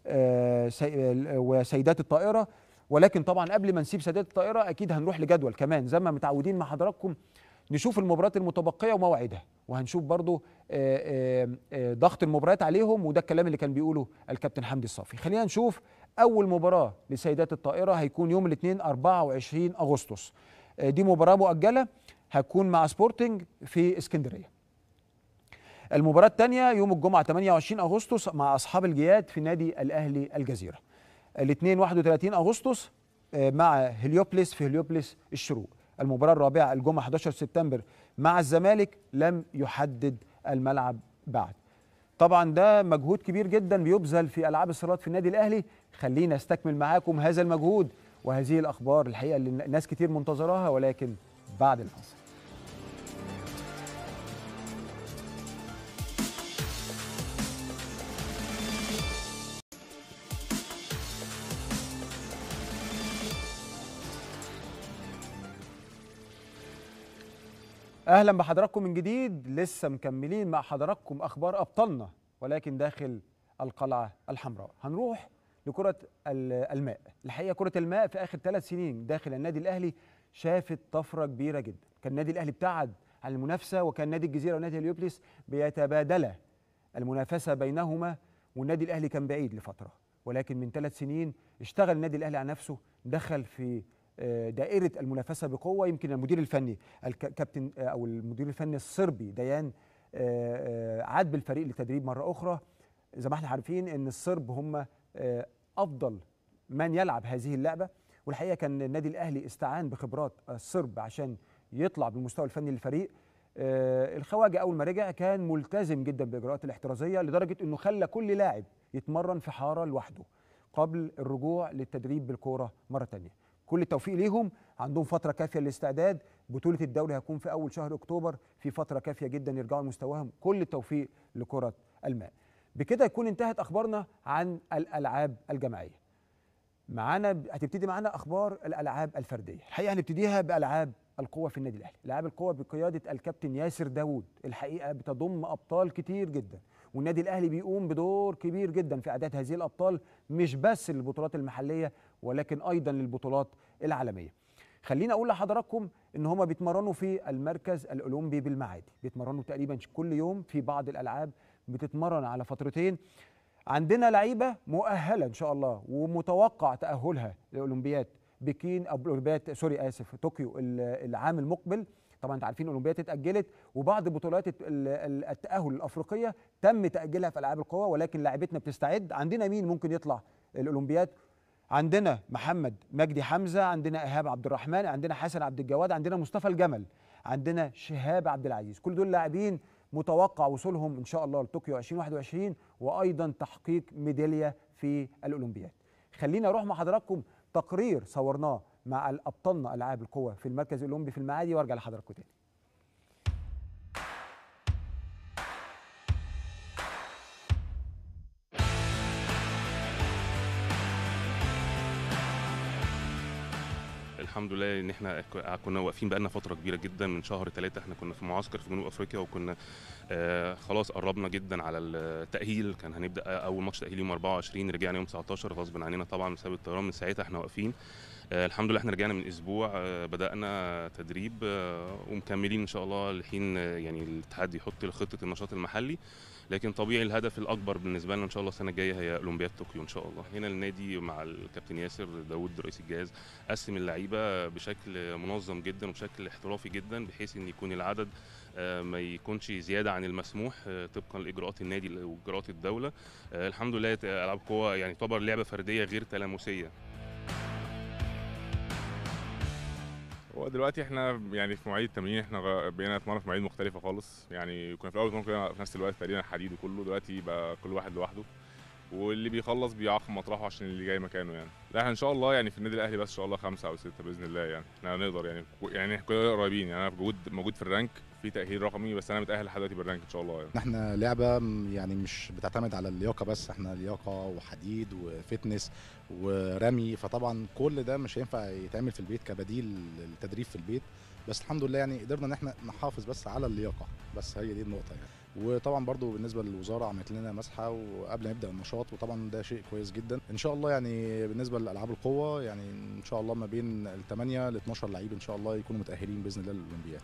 آه، سي- وسيدات الطائرة. ولكن طبعا قبل ما نسيب سيدات الطائرة أكيد هنروح لجدول كمان. زي ما متعودين مع حضراتكم نشوف المباريات المتبقية ومواعيدها وهنشوف برضو آه، آه، آه، ضغط المباريات عليهم وده الكلام اللي كان بيقوله الكابتن حمدي الصافي خلينا نشوف أول مباراة لسيدات الطائرة هيكون يوم الاثنين 24 أغسطس دي مباراة مؤجلة هتكون مع سبورتنج في اسكندرية المباراة الثانية يوم الجمعة 28 أغسطس مع أصحاب الجياد في نادي الأهلي الجزيرة. الاثنين 31 أغسطس آه، مع هليوبلس في هليوبلس الشروق. المباراة الرابعة الجمعة 11 سبتمبر مع الزمالك لم يحدد الملعب بعد. طبعا ده مجهود كبير جدا بيبذل في ألعاب الصالات في النادي الأهلي. خلينا أستكمل معاكم هذا المجهود وهذه الأخبار الحقيقة اللي ناس كتير منتظراها ولكن بعد الفاصل. أهلا بحضراتكم من جديد لسه مكملين مع حضراتكم أخبار أبطالنا ولكن داخل القلعة الحمراء. هنروح لكرة ال- الماء. الحقيقة كرة الماء في آخر ثلاث سنين داخل النادي الأهلي شافت طفرة كبيرة جدا. كان النادي الأهلي ابتعد عن المنافسة وكان نادي الجزيرة ونادي هليوبلس بيتبادلا المنافسة بينهما والنادي الأهلي كان بعيد لفترة. ولكن من ثلاث سنين اشتغل النادي الأهلي على نفسه دخل في دائرة المنافسة بقوة يمكن المدير الفني الكابتن آه، أو المدير الفني الصربي ديان آه، آه، عاد بالفريق للتدريب مرة أخرى. زي ما إحنا عارفين إن الصرب هم آه، أفضل من يلعب هذه اللعبة. والحقيقة كان النادي الأهلي استعان بخبرات الصرب عشان يطلع بالمستوى الفني للفريق. آه، الخواجة أول ما رجع كان ملتزم جدا بالاجراءات الاحترازية لدرجة إنه خلى كل لاعب يتمرن في حارة لوحده قبل الرجوع للتدريب بالكورة مرة تانية. كل التوفيق ليهم. عندهم فترة كافية للاستعداد. بطولة الدوري هتكون في أول شهر أكتوبر. في فترة كافية جدا يرجعوا لمستواهم. كل التوفيق لكرة الماء. بكده يكون انتهت أخبارنا عن الألعاب الجماعية. معانا هتبتدي معانا أخبار الألعاب الفردية. الحقيقة هنبتديها بألعاب القوة في النادي الأهلي. ألعاب القوة بقيادة الكابتن ياسر داوود. الحقيقة بتضم أبطال كتير جدا. والنادي الأهلي بيقوم بدور كبير جدا في اعداد هذه الأبطال. مش بس للبطولات المحلية ولكن أيضا للبطولات العالمية. خليني أقول لحضراتكم إن هم بيتمرنوا في المركز الأولمبي بالمعادي. بيتمرنوا تقريبا كل يوم في بعض الألعاب بتتمرن على فترتين. عندنا لعيبة مؤهلة إن شاء الله ومتوقع تأهلها لاولمبياد بكين أو اولمبياد سوري آسف طوكيو ال- العام المقبل. طبعا أنتوا عارفين الاولمبياد اتأجلت وبعض بطولات الت- ال- ال- التأهل الأفريقية تم تأجيلها في ألعاب القوى ولكن لاعبتنا بتستعد. عندنا مين ممكن يطلع الاولمبياد عندنا محمد مجدي حمزة عندنا إيهاب عبد الرحمن عندنا حسن عبد الجواد عندنا مصطفى الجمل عندنا شهاب عبد العزيز. كل دول لاعبين متوقع وصولهم إن شاء الله لطوكيو 2021 وأيضا تحقيق ميدالية في الأولمبياد. خلينا أروح مع حضراتكم تقرير صورناه مع ابطالنا العاب القوى في المركز الأولمبي في المعادي وأرجع لحضراتكم تاني. الحمد لله إن إحنا كنا واقفين بقالنا فترة كبيرة جدا من شهر ثلاثة إحنا كنا في معسكر في جنوب أفريقيا وكنا آه خلاص قربنا جدا على التأهيل. كان هنبدأ أول ماتش تأهيل يوم 24 رجعنا يوم 19 غصب عننا طبعا بسبب الطيران من ساعتها إحنا واقفين. آه الحمد لله إحنا رجعنا من أسبوع آه بدأنا تدريب ومكملين إن شاء الله لحين يعني الاتحاد يحط خطه النشاط المحلي. لكن طبيعي الهدف الأكبر بالنسبة لنا إن شاء الله السنة الجاية هي أولمبياد طوكيو إن شاء الله. هنا النادي مع الكابتن ياسر داوود رئيس الجهاز قسم اللعيبة بشكل منظم جدا وبشكل احترافي جدا بحيث إن يكون العدد آه، ما يكونش زيادة عن المسموح آه، طبقا لإجراءات النادي وإجراءات الدولة. آه، الحمد لله ألعاب قوة يعني تعتبر لعبة فردية غير تلامسية. هو دلوقتي إحنا يعني في مواعيد التمرين إحنا بقينا نتمرن في مواعيد مختلفة خالص. يعني كنا في الأول كلنا في نفس الوقت تقريبا حديد وكله دلوقتي بقى كل واحد لوحده. واللي بيخلص بيعاقب مطرحه عشان اللي جاي مكانه يعني. لا إحنا إن شاء الله يعني في النادي الأهلي بس إن شاء الله خمسة أو ستة بإذن الله يعني. إحنا هنقدر يعني يعني إحنا كلنا قريبين يعني. أنا موجود موجود في ال rank في تأهيل رقمي بس أنا متأهل لحد دلوقتي بال rank إن شاء الله يعني. إحنا لعبة يعني مش بتعتمد على اللياقة بس إحنا لياقة وحديد و fitness ورمي فطبعا كل ده مش هينفع يتعمل في البيت كبديل للتدريب في البيت. بس الحمد لله يعني قدرنا إن إحنا نحافظ بس على اللياقة بس هي دي النقطة يعني. وطبعا برضو بالنسبة للوزارة عملت لنا مسحة وقبل ما نبدا النشاط وطبعا ده شيء كويس جدا. إن شاء الله يعني بالنسبة لألعاب القوة يعني إن شاء الله ما بين ال 8 ل 12 لعيب إن شاء الله يكونوا متأهلين بإذن الله للأولمبياد.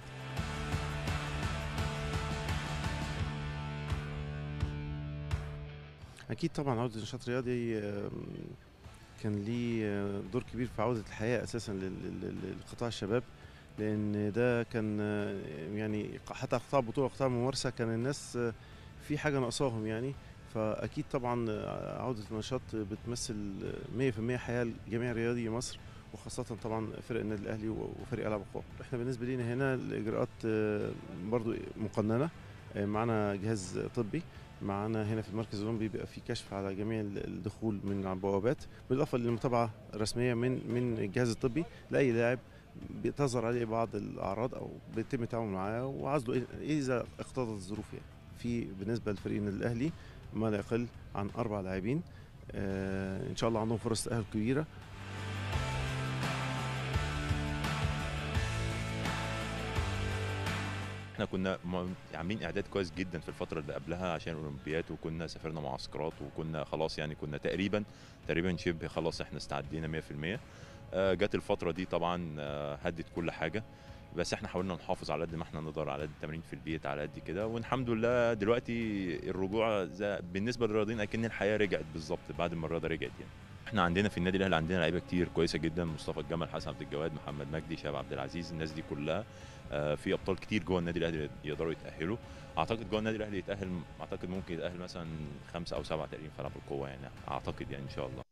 أكيد طبعا عودة النشاط الرياضي كان ليه دور كبير في عودة الحياة أساسا لقطاع الشباب لأن ده كان يعني حتى قطاع البطولة وقطاع الممارسة كان الناس آه، في حاجة ناقصاهم يعني فأكيد طبعا آه، عودة النشاط بتمثل آه، 100% حياة لجميع رياضي مصر وخاصة طبعا فرق النادي الأهلي وفريق ألعاب القوى. إحنا بالنسبة لينا هنا الإجراءات آه، برضو مقننة معانا جهاز طبي معانا هنا في المركز الاولمبي بيبقى في كشف على جميع الدخول من البوابات بالإضافة للمتابعة الرسمية من من الجهاز الطبي لأي لاعب بتظهر عليه بعض الأعراض أو بيتم التعامل معاه وعزله إذا اقتضت الظروف يعني. في بالنسبة لفريق النادي الأهلي ما لا يقل عن أربع لاعبين آه إن شاء الله عندهم فرص تاهل كبيرة إحنا كنا عاملين اعداد كويس جدا في الفترة اللي قبلها عشان الاولمبياد وكنا سافرنا معسكرات وكنا خلاص يعني كنا تقريبا تقريبا شبه خلاص إحنا استعدينا 100% آه، جت الفترة دي طبعا آه، هدت كل حاجة. بس إحنا حاولنا نحافظ على قد ما إحنا نقدر على قد التمرين في البيت على قد كده. والحمد لله دلوقتي الرجوع بالنسبة للرياضيين أكن الحياة رجعت بالظبط بعد ما الرياضة رجعت يعني. إحنا عندنا في النادي الأهلي عندنا لعيبة كتير كويسة جدا مصطفى الجمل حسن عبد الجواد محمد مجدي شهاب عبد العزيز الناس دي كلها. في أبطال كتير جوه النادي الأهلي يقدروا يتأهلوا. أعتقد جوه النادي الأهلي يتأهل أعتقد ممكن يتأهل مثلا خمسة أو سبعة تقريبا في العاب القوة يعني أعتقد يعني إن شاء الله.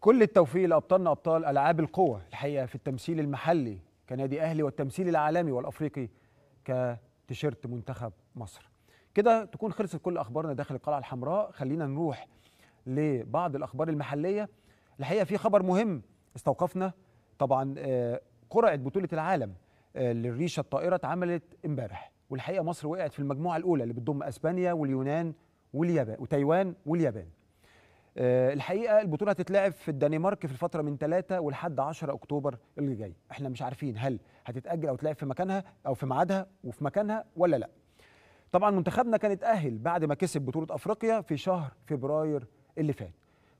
كل التوفيق لأبطالنا أبطال ألعاب القوى الحقيقة في التمثيل المحلي كنادي أهلي والتمثيل العالمي والأفريقي كتيشيرت منتخب مصر. كده تكون خلصت كل أخبارنا داخل القلعة الحمراء. خلينا نروح لبعض الأخبار المحلية. الحقيقة في خبر مهم استوقفنا. طبعا آه، قرعة بطولة العالم آه، للريشة الطائرة اتعملت امبارح. والحقيقة مصر وقعت في المجموعة الأولى اللي بتضم أسبانيا واليونان واليابان وتايوان واليابان. آه، الحقيقة البطولة هتتلعب في الدنمارك في الفترة من 3 ولحد 10 أكتوبر اللي جاي. إحنا مش عارفين هل هتتأجل أو تلعب في مكانها أو في ميعادها وفي مكانها ولا لأ. طبعا منتخبنا كان اتاهل بعد ما كسب بطولة أفريقيا في شهر فبراير اللي فات.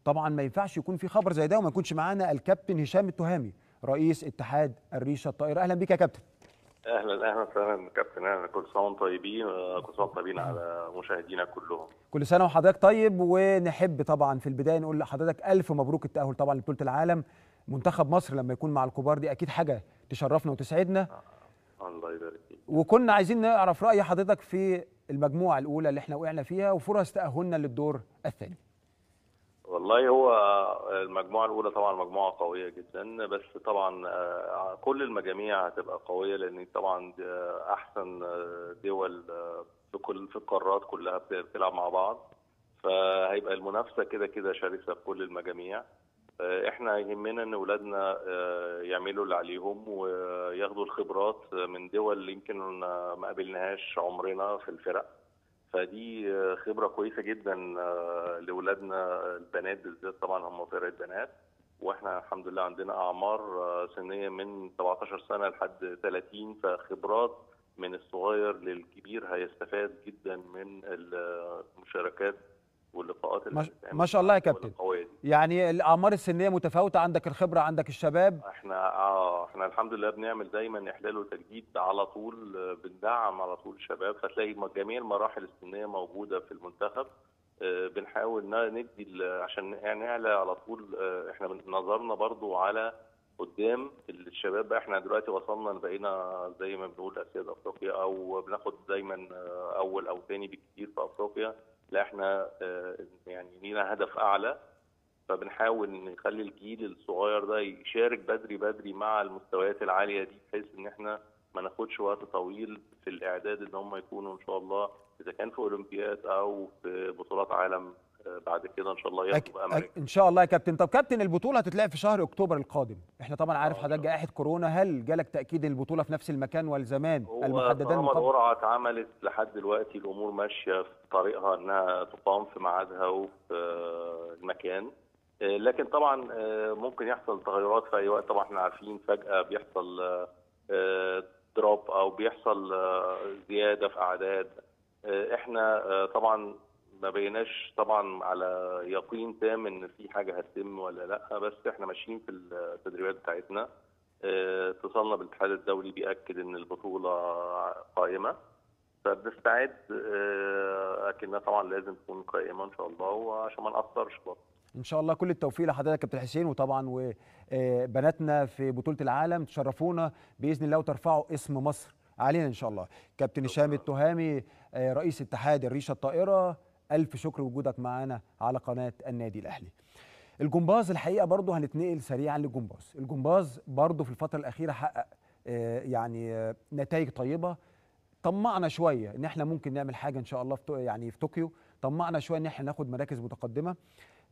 طبعا ما ينفعش يكون في خبر زي ده وما يكونش معانا الكابتن هشام التهامي رئيس اتحاد الريشه الطائرة. أهلا بيك يا كابتن. أهلا أهلا وسهلا كابتن. أهلا كل سنة وأنتم طيبين آه، كل سنة طيبين على مشاهدينا كلهم. كل سنة وحضرتك طيب ونحب طبعا في البداية نقول لحضرتك ألف مبروك التأهل طبعا لبطولة العالم. منتخب مصر لما يكون مع الكبار دي أكيد حاجة تشرفنا وتسعدنا. الله يبارك. وكنا عايزين نعرف رأي حضرتك في المجموعة الأولى اللي إحنا وقعنا فيها وفرص تأهلنا للدور الثاني. والله هو المجموعة الأولى طبعا مجموعة قوية جدا بس طبعا آه، كل المجاميع هتبقى قوية لأن طبعا دي أحسن آه، دول آه، في كل في القارات كلها بت- بتلعب مع بعض. فهيبقى المنافسة كده كده شرسة في كل المجاميع. آه، إحنا يهمنا ان اولادنا آه، يعملوا اللي عليهم وياخدوا الخبرات من دول يمكن ما قابلناهاش عمرنا في الفرق. فدي آه، خبرة كويسة جدا آه، لاولادنا البنات بالذات. طبعا هم فرقه بنات وإحنا الحمد لله عندنا أعمار آه، سنية من 17 سنة لحد 30 فخبرات من الصغير للكبير هيستفاد جدا من المشاركات واللقاءات ما- ما شاء الله يا كابتن. يعني الأعمار السنية متفاوتة عندك الخبرة عندك الشباب؟ إحنا آه إحنا الحمد لله بنعمل دايما إحلال وتجديد على طول آه، بندعم على طول الشباب. فتلاقي جميع المراحل السنية موجودة في المنتخب. آه، بنحاول ندي عشان نعلى على طول آه، إحنا نظرنا برضو على قدام الشباب. بقى إحنا دلوقتي وصلنا بقينا زي ما بنقول أسياد أفريقيا أو بناخد دايما آه، أول أو ثاني بكتير في أفريقيا. لا إحنا آه، يعني لينا هدف أعلى فبنحاول نخلي الجيل الصغير ده يشارك بدري بدري مع المستويات العالية دي بحيث إن إحنا ما ناخدش وقت طويل في الإعداد إن هم يكونوا إن شاء الله إذا كان في أولمبياد أو في بطولات عالم. بعد كده إن شاء الله أك... ياخدوا بقى أك... إن شاء الله يا كابتن. طب كابتن البطولة هتتلعب في شهر أكتوبر القادم. إحنا طبعا عارف آه، حضرتك جائحة كورونا. هل جالك تأكيد البطولة في نفس المكان والزمان؟ هو المحددان قبل القرعه اتعملت لحد دلوقتي الأمور ماشية في طريقها إنها تقام في ميعادها وفي المكان. آه، لكن طبعا آه، ممكن يحصل تغيرات في أي وقت. طبعا إحنا عارفين فجأة بيحصل دروب أو بيحصل زيادة في أعداد. إحنا طبعا ما بقيناش طبعا على يقين تام إن في حاجة هتتم ولا لأ بس إحنا ماشيين في التدريبات بتاعتنا. آه، اتصالنا بالاتحاد الدولي بيأكد إن البطولة قائمة. فبنستعد آه، أكنها طبعا لازم تكون قائمة إن شاء الله وعشان ما نأثرش برضه. إن شاء الله كل التوفيق لحضرتك كابتن حسين وطبعا وبناتنا في بطولة العالم تشرفونا بإذن الله وترفعوا اسم مصر علينا إن شاء الله. كابتن هشام التهامي آه، رئيس اتحاد الريشه الطائرة ألف شكر وجودك معانا على قناة النادي الأهلي. الجمباز الحقيقة برضه هنتنقل سريعا للجمباز. الجمباز برضه في الفترة الأخيرة حقق آه، يعني آه، نتائج طيبة. طمعنا شوية إن إحنا ممكن نعمل حاجة إن شاء الله في يعني في طوكيو. طمعنا شوية إن إحنا ناخد مراكز متقدمة.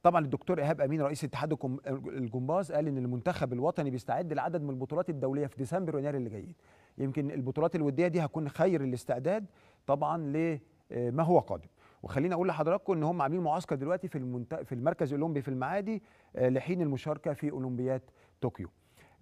طبعا الدكتور إيهاب أمين رئيس اتحاد الجم- الجمباز قال إن المنتخب الوطني بيستعد لعدد من البطولات الدولية في ديسمبر ويناير اللي جايين. يمكن البطولات الودية دي هتكون خير الاستعداد طبعا لما هو قادم. وخليني أقول لحضراتكم إن هم عاملين معسكر دلوقتي في المنت... في المركز الاولمبي في المعادي آه، لحين المشاركة في اولمبياد طوكيو.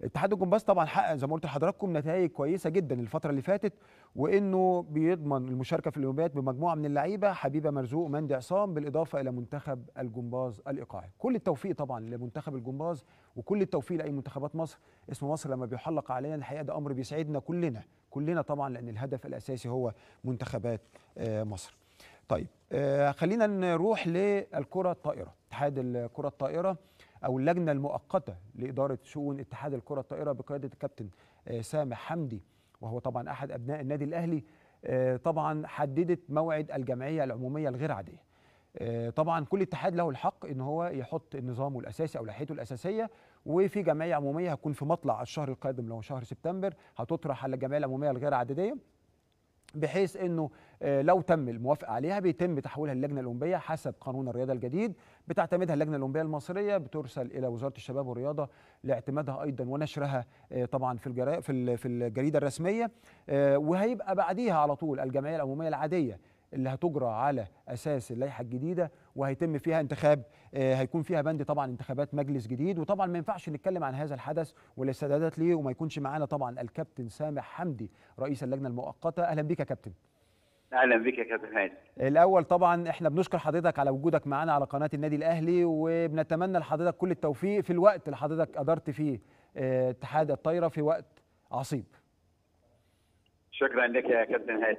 اتحاد الجمباز طبعا حقق زي ما قلت لحضراتكم نتائج كويسة جدا الفترة اللي فاتت وإنه بيضمن المشاركة في الاولمبياد بمجموعة من اللعيبة حبيبة مرزوق ومندي عصام بالإضافة إلى منتخب الجمباز الإيقاعي. كل التوفيق طبعا لمنتخب الجمباز وكل التوفيق لأي منتخبات مصر. اسم مصر لما بيحلق علينا الحقيقة ده أمر بيسعدنا كلنا كلنا طبعا لأن الهدف الأساسي هو منتخبات آه، مصر. طيب خلينا نروح للكرة الطائرة اتحاد الكرة الطائرة أو اللجنة المؤقتة لإدارة شؤون اتحاد الكرة الطائرة بقيادة الكابتن آه، سامح حمدي وهو طبعا أحد أبناء النادي الأهلي آه، طبعا حددت موعد الجمعية العمومية الغير عادية. آه، طبعا كل اتحاد له الحق إن هو يحط نظامه الأساسي أو لائحته الأساسية وفي جمعية عمومية هتكون في مطلع الشهر القادم اللي هو شهر سبتمبر هتطرح على الجمعية العمومية الغير عادية بحيث إنه آه، لو تم الموافقة عليها بيتم تحويلها للجنة الأولمبية حسب قانون الرياضة الجديد بتعتمدها اللجنة الأولمبية المصرية بترسل إلى وزارة الشباب والرياضة لاعتمادها أيضا ونشرها آه، طبعا في. في في الجريدة الرسمية آه، وهيبقى بعديها على طول الجمعية العمومية العادية اللي هتجرى على أساس اللائحة الجديدة وهيتم فيها انتخاب آه، هيكون فيها بند طبعا انتخابات مجلس جديد وطبعا ما ينفعش نتكلم عن هذا الحدث والاستعدادات ليه وما يكونش معانا طبعا الكابتن سامح حمدي رئيس اللجنة المؤقتة أهلا بك يا كابتن أهلا بك يا كابتن هاني. الأول طبعا إحنا بنشكر حضرتك على وجودك معانا على قناة النادي الأهلي وبنتمنى لحضرتك كل التوفيق في الوقت اللي حضرتك قدرت فيه آه، اتحاد الطايرة في وقت عصيب. شكرا لك يا كابتن هاني.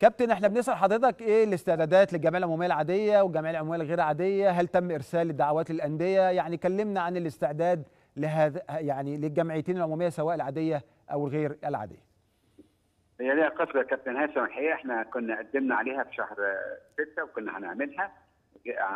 كابتن إحنا بنسأل حضرتك إيه الاستعدادات للجمعيه العموميه العادية والجمعيه العموميه الغير عادية؟ هل تم إرسال الدعوات للأندية؟ يعني كلمنا عن الاستعداد لهذا يعني للجمعيتين العمومية سواء العادية أو الغير العادية. هي ليها قصة كابتن هاشم الحقيقة إحنا كنا قدمنا عليها في شهر ستة وكنا هنعملها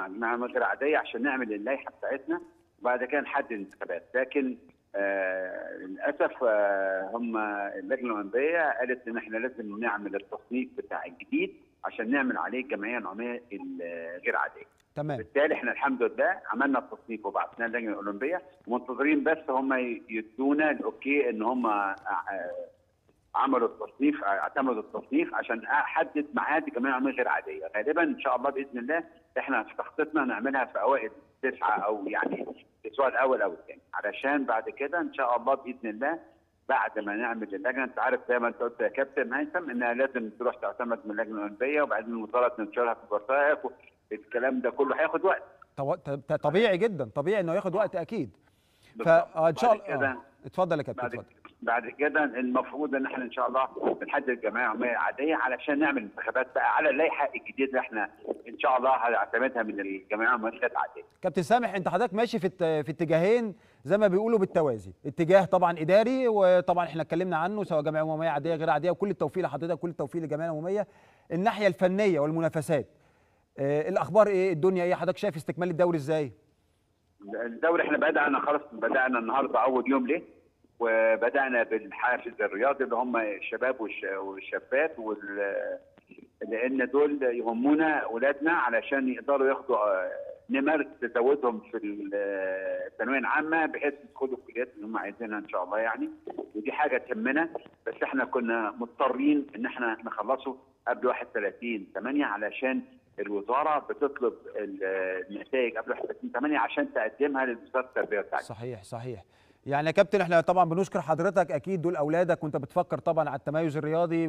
مع مصر عادية عشان نعمل اللائحة بتاعتنا وبعد كده نحدد الانتخابات. لكن آه للأسف آه هم اللجنة الأولمبية قالت إن إحنا لازم نعمل التصنيف بتاع الجديد عشان نعمل عليه الجمعيه العموميه الغير عادية. تمام. بالتالي إحنا الحمد لله عملنا التصنيف وبعثناه اللجنه الأولمبية ومنتظرين بس هم يدونا الأوكي إن هم آه، عملوا التصنيف اعتمدوا التصنيف عشان احدد ميعاد الجمعيه العموميه غير عادية غالبا إن شاء الله بإذن الله إحنا في تخطيطنا نعملها في أوائل تسعة أو يعني الأسبوع الأول أو الثاني علشان بعد كده إن شاء الله بإذن الله بعد ما نعمل اللجنة أنت عارف زي ما أنت قلت يا كابتن هيثم إنها لازم تروح تعتمد من اللجنة الأولمبية وبعدين الوزاره تنشرها في الوثائق الكلام ده كله هياخد وقت طبيعي جدا طبيعي إنه ياخد وقت أكيد. فإن شاء الله آه. اتفضل يا كابتن اتفضل بعد كده المفروض ان إحنا ان شاء الله بنحدد جمعيه عموميه عاديه علشان نعمل انتخابات بقى على اللائحة الجديدة اللي إحنا ان شاء الله هنعتمدها من الجمعيه العموميه العادية. كابتن سامح انت حضرتك ماشي في في اتجاهين زي ما بيقولوا بالتوازي. اتجاه طبعا إداري وطبعا إحنا اتكلمنا عنه سواء جمعيه عموميه عاديه غير عادية وكل التوفيق لحضرتك كل التوفيق للجمعيه العموميه الناحية الفنية والمنافسات آه الأخبار إيه؟ الدنيا إيه؟ حضرتك شايف استكمال الدوري إزاي؟ الدوري إحنا بدأنا خلاص بدأنا النهارده أول يوم ليه؟ وبدأنا بالحافز الرياضي اللي هم الشباب والش- والشابات وال لأن دول يهمونا اولادنا علشان يقدروا ياخدوا آه، نمر تزودهم في ال- الثانوية العامة بحيث يدخلوا الكليات اللي هم عايزينها إن شاء الله يعني. ودي حاجة تهمنا بس إحنا كنا مضطرين إن إحنا نخلصه قبل 31 8 علشان الوزارة بتطلب ال- النتائج قبل 31 8 عشان تقدمها لوزاره التربية والتعليم صحيح صحيح. يعني يا كابتن إحنا طبعا بنشكر حضرتك. أكيد دول أولادك وأنت بتفكر طبعا على التميز الرياضي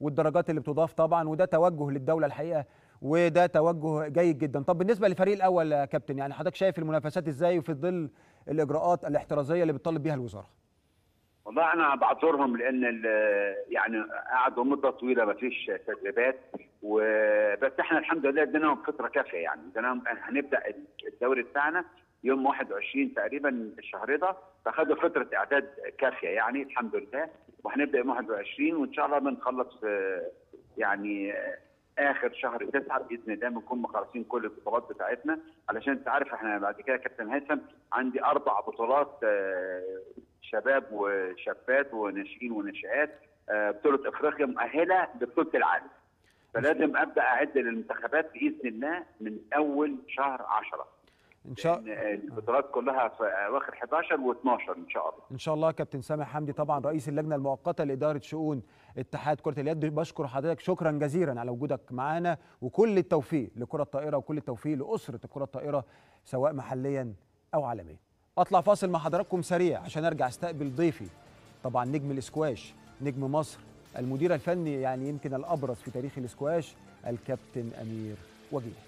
والدرجات اللي بتضاف طبعا وده توجه للدولة الحقيقة وده توجه جيد جدا. طب بالنسبة للفريق الأول يا كابتن يعني حضرتك شايف المنافسات إزاي وفي ظل الإجراءات الاحترازية اللي بتطالب بيها الوزارة؟ والله أنا بعذرهم لأن يعني قعدوا مدة طويلة ما فيش تدريبات وبس إحنا الحمد لله إديناهم فتره كافية يعني. هنبدأ الدوري بتاعنا يوم 21 تقريبا الشهر ده فخدوا فترة إعداد كافية يعني الحمد لله. وهنبدأ يوم 21 وإن شاء الله بنخلص آه، يعني آه، آخر شهر تسعة بإذن الله بنكون مخلصين كل البطولات بتاعتنا. علشان أنت عارف إحنا بعد كده كابتن هيثم عندي أربع بطولات آه، شباب وشابات وناشئين وناشئات بطولة إفريقيا مؤهلة لبطولة العالم. فلازم أبدأ أعد للمنتخبات بإذن الله من أول شهر 10 إن شاء لأن البطولات كلها في أواخر 11 و12 إن شاء الله. إن شاء الله كابتن سامح حمدي طبعا رئيس اللجنة المؤقتة لإدارة شؤون اتحاد كرة اليد. بشكر حضرتك. شكرا جزيلا على وجودك معانا. وكل التوفيق لكرة الطائرة وكل التوفيق لأسرة الكره الطائرة سواء محليا أو عالميا. أطلع فاصل مع حضراتكم سريع عشان أرجع أستقبل ضيفي. طبعا نجم الإسكواش نجم مصر المدير الفني يعني يمكن الأبرز في تاريخ الإسكواش الكابتن أمير وجيه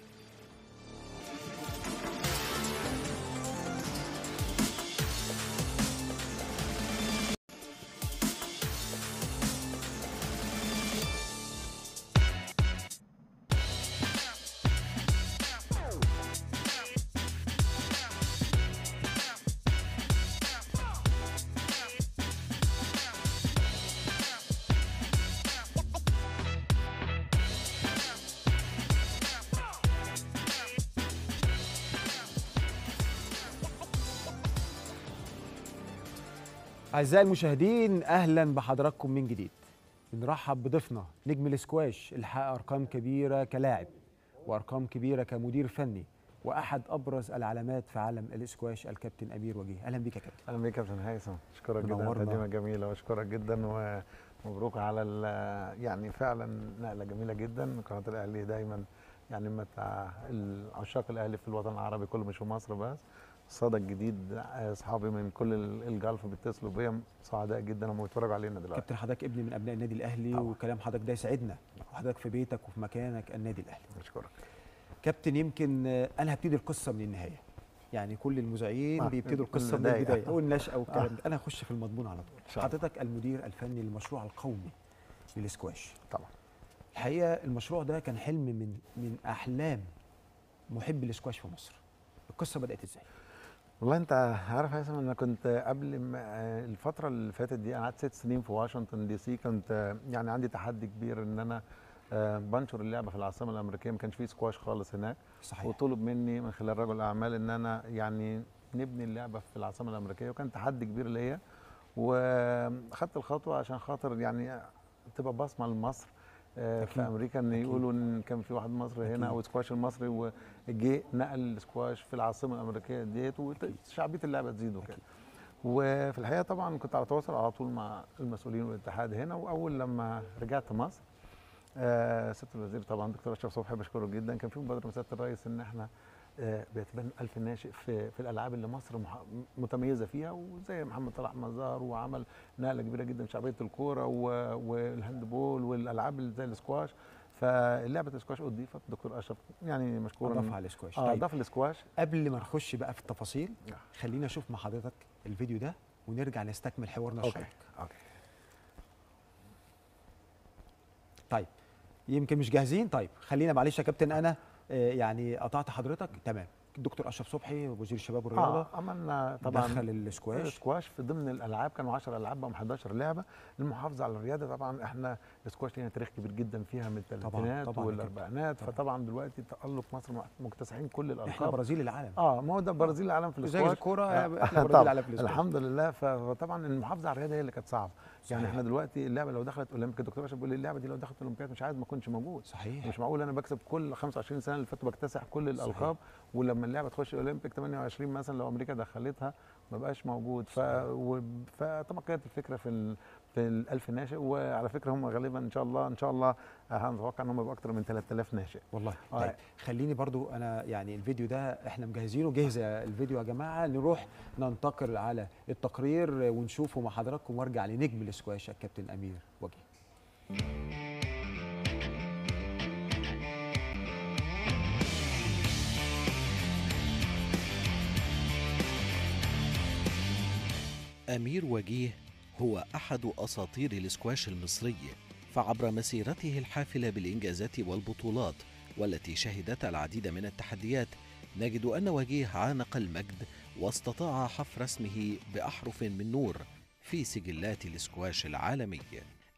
أعزائي المشاهدين أهلا بحضراتكم من جديد. بنرحب بضيفنا نجم الإسكواش اللي حقق أرقام كبيرة كلاعب وأرقام كبيرة كمدير فني وأحد أبرز العلامات في عالم الإسكواش الكابتن أمير وجيه. أهلا بك يا كابتن. أهلا بيك يا كابتن. هيثم أشكرك جدا. التقديمه الجميله وأشكرك جدا. ومبروك على ال- يعني فعلا نقلة جميلة جدا. قناة الأهلي دايما يعني متع العشاق الأهلي في الوطن العربي كله مش في مصر بس. الصدى الجديد أصحابي من كل ال- الجلف بيتصلوا بيا سعداء جدا هم بيتفرجوا علينا دلوقتي. كابتن حضرتك ابن من أبناء النادي الأهلي طبعا. وكلام حضرتك ده يسعدنا وحضرتك في بيتك وفي مكانك النادي الأهلي. اشكرك كابتن يمكن آه، أنا هبتدي القصة من النهاية. يعني كل المذيعين آه، بيبتدوا من القصة من البداية. البداية والنشأة والكلام ده. أنا هخش في المضمون على طول. حضرتك المدير الفني للمشروع القومي للاسكواش طبعا. الحقيقة المشروع ده كان حلم من من أحلام محب الاسكواش في مصر. القصة بدأت إزاي؟ والله انت عارف يا هيثم أنا كنت قبل الفترة اللي فاتت دي قعدت ست سنين في واشنطن دي سي كنت يعني عندي تحدي كبير ان أنا آه، بنشر اللعبة في العاصمة الأمريكية ما كانش فيه سكواش خالص هناك. صحيح. وطلب مني من خلال رجل الاعمال إن أنا يعني نبني اللعبة في العاصمة الأمريكية وكان تحدي كبير ليا. واخدت الخطوة عشان خاطر يعني تبقى بصمة لمصر. في أكيد. أمريكا إن. يقولوا إن كان في واحد مصري هنا. أو سكواش المصري وجه نقل السكواش في العاصمة الأمريكية ديت وشعبيه اللعبة تزيد وكده. وفي الحقيقة طبعا كنت على تواصل على طول مع المسؤولين والاتحاد هنا وأول لما رجعت مصر آه سيادة الوزير طبعا دكتور أشرف صبحي بشكره جدا كان في مبادرة من سيادة الرئيس إن إحنا آه بيتبنى ألف ناشئ في في الألعاب اللي مصر متميزة فيها وزي محمد طلع مزار وعمل نقلة كبيرة جدا في شعبية الكورة و- وال handball والألعاب اللي زي السكواش. فلعبة السكواش أضيفت دكتور أشرف يعني مشكورا. أضافها على الاسكواش آه طيب. أضاف السكواش قبل ما نخش بقى في التفاصيل خلينا نشوف مع حضرتك الفيديو ده ونرجع نستكمل حوارنا okay. الشيق okay. طيب. يمكن مش جاهزين؟ طيب. خلينا معلش يا كابتن أنا يعني قطعت حضرتك؟ تمام. الدكتور أشرف صبحي وزير الشباب والرياضة. آه عملنا طبعا. دخل السكواش. السكواش في ضمن الألعاب كانوا 10 ألعاب بقوا 11 لعبة. المحافظة على الرياضة طبعا إحنا السكواش لينا تاريخ كبير جدا فيها من الثلاثينات والأربعينات طبعاً. فطبعا دلوقتي تألق مصر مكتسحين كل الالقاب إحنا برازيل العالم. آه ما هو ده برازيل العالم في زي السكواش. الكورة آه، إحنا برازيل. العالم في الاسكواش الحمد لله. فطبعا المحافظة على الرياضة هي اللي كانت صعبة. يعني صحيح. إحنا دلوقتي اللعبة لو دخلت اولمبيك الدكتور اشرف بيقول لي اللعبة دي لو دخلت اولمبياد مش عايز ما أكونش موجود. صحيح. مش معقول أنا بكسب كل 25 سنة اللي فاتوا بكتسح كل الألقاب. ولما اللعبة تخش اولمبيك 28 مثلا لو أمريكا دخلتها ما بقاش موجود. ف... و... فطبعا كانت الفكرة في ال... في الألف ناشئ وعلى فكرة هم غالبا إن شاء الله إن شاء الله هنتوقع إن هم يبقوا أكتر من 3000 ناشئ. والله. آه. طيب خليني برضو أنا يعني الفيديو ده إحنا مجهزينه جاهز الفيديو يا جماعة نروح ننتقل على التقرير ونشوفه مع حضراتكم وأرجع لنجم الاسكواش الكابتن أمير وجيه أمير وجيه هو أحد أساطير الإسكواش المصري فعبر مسيرته الحافلة بالإنجازات والبطولات والتي شهدت العديد من التحديات نجد أن وجيه عانق المجد واستطاع حفر اسمه بأحرف من نور في سجلات الإسكواش العالمي.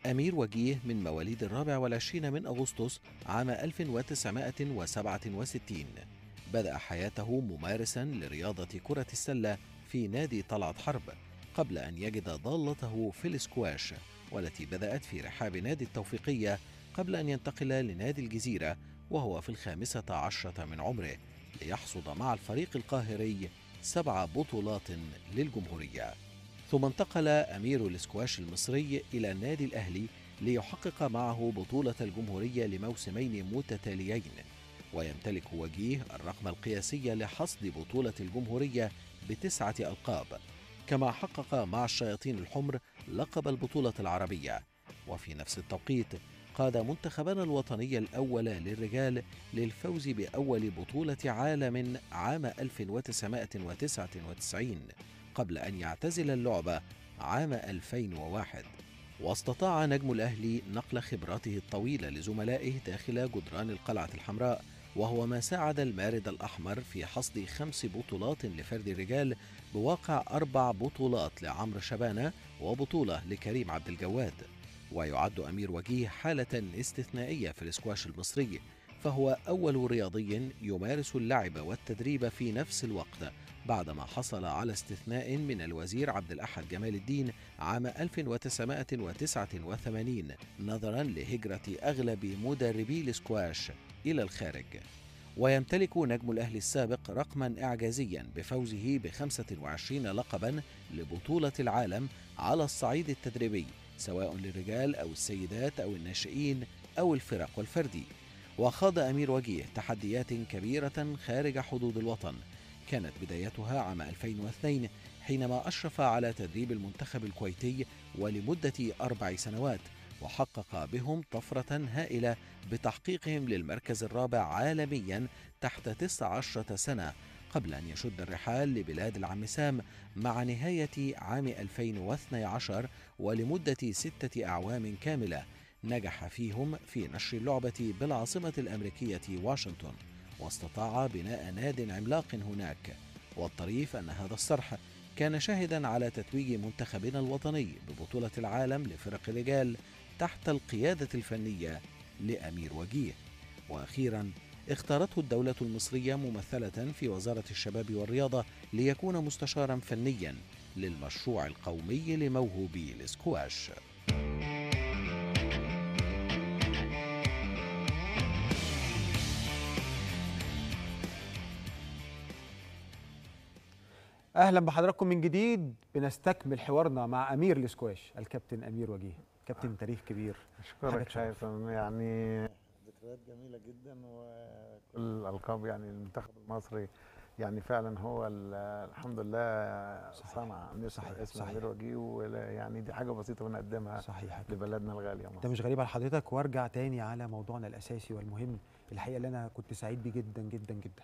أمير وجيه من مواليد الرابع والعشرين من أغسطس عام 1967 بدأ حياته ممارسا لرياضة كرة السلة في نادي طلعت حرب. قبل أن يجد ضالته في الاسكواش والتي بدأت في رحاب نادي التوفيقية قبل أن ينتقل لنادي الجزيرة وهو في الخامسة عشرة من عمره ليحصد مع الفريق القاهري سبع بطولات للجمهورية. ثم انتقل أمير الاسكواش المصري إلى النادي الأهلي ليحقق معه بطولة الجمهورية لموسمين متتاليين. ويمتلك وجيه الرقم القياسي لحصد بطولة الجمهورية بتسعة ألقاب. كما حقق مع الشياطين الحمر لقب البطولة العربية. وفي نفس التوقيت قاد منتخبنا الوطني الأول للرجال للفوز بأول بطولة عالم عام 1999 قبل أن يعتزل اللعبة عام 2001 واستطاع نجم الأهلي نقل خبراته الطويلة لزملائه داخل جدران القلعة الحمراء وهو ما ساعد المارد الأحمر في حصد خمس بطولات لفرد الرجال بواقع أربع بطولات لعمرو شبانة وبطولة لكريم عبد الجواد. ويعد أمير وجيه حالة استثنائية في الاسكواش المصري فهو أول رياضي يمارس اللعب والتدريب في نفس الوقت بعدما حصل على استثناء من الوزير عبد الأحد جمال الدين عام 1989 نظرا لهجرة أغلب مدربي الاسكواش إلى الخارج. ويمتلك نجم الأهلي السابق رقما إعجازيا بفوزه ب 25 لقبا لبطولة العالم على الصعيد التدريبي سواء للرجال أو السيدات أو الناشئين أو الفرق والفردي وخاض أمير وجيه تحديات كبيرة خارج حدود الوطن. كانت بدايتها عام 2002 حينما أشرف على تدريب المنتخب الكويتي ولمدة أربع سنوات وحقق بهم طفرة هائلة بتحقيقهم للمركز الرابع عالميا تحت 19 سنة قبل أن يشد الرحال لبلاد العم سام مع نهاية عام 2012 ولمدة ستة أعوام كاملة نجح فيهم في نشر اللعبة بالعاصمة الأمريكية واشنطن واستطاع بناء ناد عملاق هناك. والطريف أن هذا الصرح كان شاهدا على تتويج منتخبنا الوطني ببطولة العالم لفرق الرجال تحت القيادة الفنية لأمير وجيه وأخيرا اختارته الدولة المصرية ممثلة في وزارة الشباب والرياضة ليكون مستشارا فنيا للمشروع القومي لموهوبي الاسكواش. أهلا بحضراتكم من جديد. بنستكمل حوارنا مع أمير الاسكواش الكابتن أمير وجيه كابتن تاريخ كبير. أشكرك. هيثم يعني ذكريات جميلة جدا وكل الألقاب يعني المنتخب المصري يعني فعلا هو ال- الحمد لله صنع صحيح، اسم صحيح. أمير وجيه ولا- يعني دي حاجة بسيطة بنقدمها صحيح. لبلدنا الغاليه مصر. ده مش غريب على حضرتك؟ وأرجع تاني على موضوعنا الأساسي والمهم. الحقيقة اللي أنا كنت سعيد بيه جدا جدا جدا.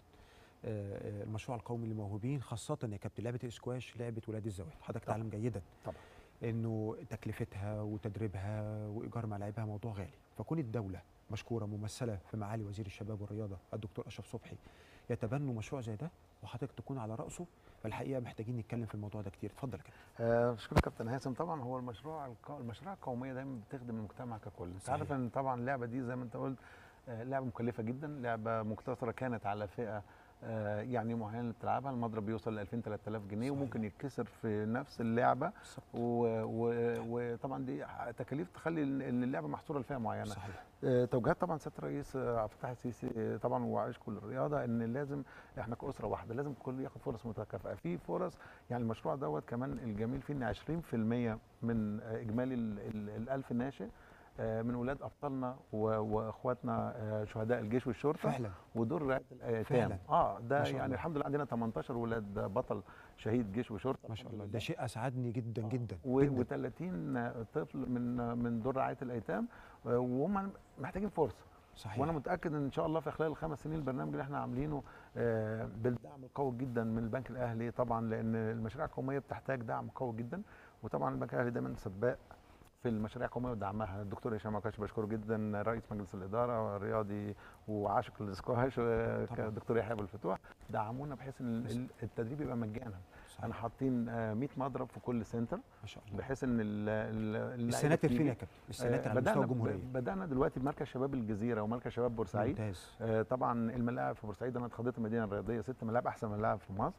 آه، آه، المشروع القومي للموهوبين خاصة يا كابتن لعبة الإسكواش لعبة ولاد الزواج. حضرتك تعلم جيدا. طبعا. إنه تكلفتها وتدريبها وإيجار ملاعبها موضوع غالي. فكون الدولة مشكورة ممثلة في معالي وزير الشباب والرياضة الدكتور أشرف صبحي يتبنوا مشروع زي ده وحضرتك تكون على رأسه فالحقيقة محتاجين نتكلم في الموضوع ده كتير. اتفضل يا كابتن. آه، بشكرك كابتن هاسم طبعا هو المشروع المشاريع القومية دايما بتخدم المجتمع ككل. أنت. عارف إن طبعا اللعبه دي زي ما أنت قلت آه، لعبة مكلفة جدا لعبة مقتصرة كانت على فئة يعني معينة بتلعبها. المضرب بيوصل ل 2000 3000 جنيه صحيح. وممكن يتكسر في نفس اللعبة. وطبعا دي تكاليف تخلي إن اللعبة محصورة لفئة معينة. صحيح. آه، توجيهات طبعا سياده الرئيس آه، عبد الفتاح السيسي آه، طبعا وعايش كل الرياضة إن لازم إحنا كأسرة واحدة لازم الكل ياخد فرص متكافئة. في فرص يعني المشروع دوت كمان الجميل فيه إن 20% من آه، إجمالي ال- ال- الألف ناشئ آه، من ولاد أبطالنا وأخواتنا آه، شهداء الجيش والشرطة فعلا. ودول رعاية الايتام فعلا. آه ده يعني. الحمد لله عندنا 18 ولاد بطل شهيد جيش وشرطة. ما شاء الله. ده شيء أسعدني جدا جدا و جدا. 30 طفل من من دور رعاية الأيتام. آه، وهم محتاجين فرصة. صحيح. وأنا متأكد إن إن شاء الله في خلال الخمس سنين البرنامج اللي إحنا عاملينه آه، بالدعم القوي جدا من البنك الأهلي طبعا لأن المشاريع القومية بتحتاج دعم قوي جدا. وطبعا البنك الأهلي دايما سباق في المشاريع القومية ودعمها. الدكتور هشام عكاش بشكره جدا رئيس مجلس الإدارة الرياضي وعاشق الاسكواش آه،. الدكتور يحيى أبو الفتوح. دعمونا بحيث إن ال- التدريب يبقى مجانا. أنا حاطين آه، 100 مضرب في كل center ما شاء الله. بحيث إن السناتر فين. يا كابتن؟ السناتر آه، على مستوى بدأنا الجمهورية. بدأنا دلوقتي بمركز شباب الجزيرة ومركز شباب بورسعيد. ممتاز. آه، طبعا الملاعب في بورسعيد أنا اتخضيت المدينة الرياضية ست ملاعب أحسن ملاعب في مصر. آه،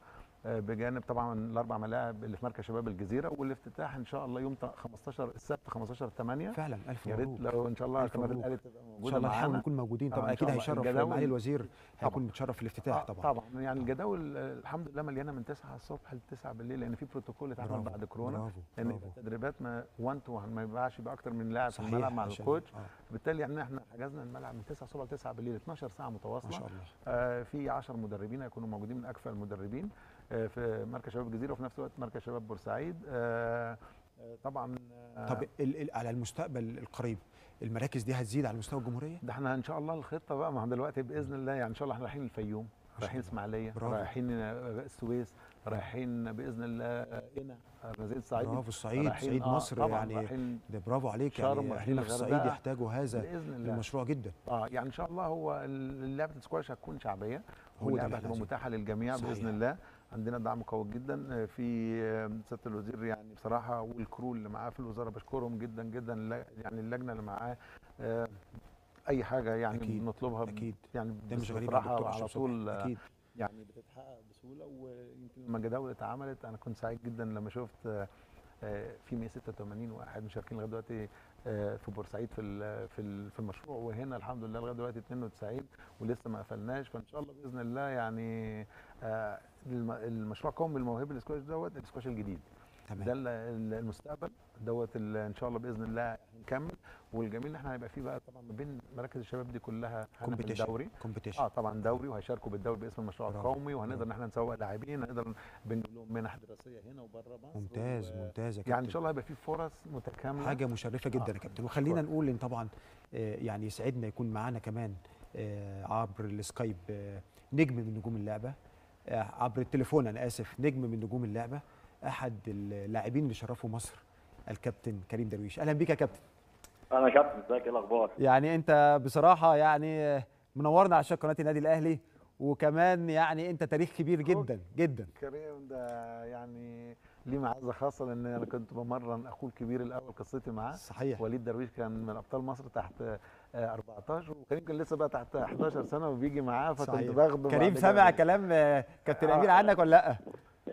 بجانب طبعا الأربع ملاعب اللي في مركز شباب الجزيرة والافتتاح إن شاء الله يوم تا- 15 السبت 15 8 فعلا ألف يا ريت لو إن شاء الله كمان. الأهلي تبقى إن موجودة شاء الله نحاول نكون موجودين. آه، طبعا إن أكيد. هيشرف معالي الوزير هيكون. متشرف في الافتتاح آه، طبعا. طبعا. يعني الجداول آه، الحمد لله مليانة من 9 الصبح ل 9 بالليل لأن في بروتوكول اتعمل بعد كورونا. برافو إن برافو. يبقى تدريبات ما 1 to 1 ما يبقاش يبقى أكتر من لاعب في الملعب مع ال coach. آه، بالتالي يعني إحنا حجزنا الملعب من 9 الصبح ل 9 بالليل 12 ساعة ما متواصله شاء الله. آه، في 10 مدربين هيكونوا موجودين من أكفأ المدربين. آه، في مركز شباب الجزيرة وفي نفس الوقت مركز شباب بورسعيد آه، آه، طبعا آه، طب على المستقبل القريب المراكز دي هتزيد على مستوى الجمهورية ده إحنا إن شاء الله الخطة بقى ما هو دلوقتي بإذن الله يعني إن شاء الله إحنا رايحين الفيوم رايحين. إسماعيلية. رايحين آه، السويس رايحين بإذن الله آه، آه، مزيد الصعيد برافو الصعيد صعيد آه، مصر طبعاً يعني ده برافو عليك يعني أهلنا في الصعيد. يحتاجوا هذا المشروع جدا آه يعني إن شاء الله هو لعبه السكواش هتكون شعبية هو واللعبة هتبقى. متاحة للجميع صحيح. باذن الله عندنا دعم قوي جدا. آه، في سياده الوزير يعني بصراحة والكرو اللي معاه في الوزارة بشكرهم جدا جدا يعني اللجنة اللي معاه آه، أي حاجة يعني أكيد، بنطلبها أكيد. يعني ده مش غريب على بصراحه على طول آه، أكيد. يعني بتتحقق بسهولة. ويمكن لما الجداول اتعملت أنا كنت سعيد جدا لما شفت في 186 واحد مشاركين لغاية دلوقتي في بورسعيد في في في المشروع. وهنا الحمد لله لغاية دلوقتي 92 ولسه ما قفلناش. فإن شاء الله بإذن الله يعني آه، الم- المشروع قومي بالموهبة الاسكواش دوت الاسكواش الجديد. ده تمام ال- المستقبل. دوت إن شاء الله بإذن الله هنكمل. والجميل إن إحنا هيبقى فيه بقى طبعا ما بين مراكز الشباب دي كلها competition دوري competition آه طبعا دوري وهيشاركوا بالدوري باسم المشروع القومي وهنقدر. إن إحنا نسوق لاعبين هنقدر بنجيب لهم منح دراسية هنا وبره مصر ممتاز و- ممتاز يا يعني إن كابتن. شاء الله هيبقى في فرص متكاملة. حاجة مشرفة جدا آه، يا كابتن. وخلينا. نقول إن طبعا آه، يعني يسعدنا يكون معانا كمان آه، عبر السكايب آه، نجم من نجوم اللعبة. عبر التليفون أنا آسف نجم من نجوم اللعبة. أحد اللاعبين اللي شرفوا مصر. الكابتن كريم درويش. أهلا بيك يا كابتن. أنا كابتن. إزيك؟ إيه الأخبار؟ يعني أنت بصراحة يعني آه، منورنا على شاشه قناه النادي الأهلي وكمان يعني أنت تاريخ كبير جدا جدا. كريم ده يعني ليه معزة خاصة لأن أنا كنت بمرن أخوه الكبير الأول قصتي معاه. صحيح. وليد درويش كان من أبطال مصر تحت آه، 14 وكريم كان لسه بقى تحت 11 سنة وبيجي معاه فكنت. باخده كريم سامع. كلام آه، كابتن آه. امير عنك ولا لأ؟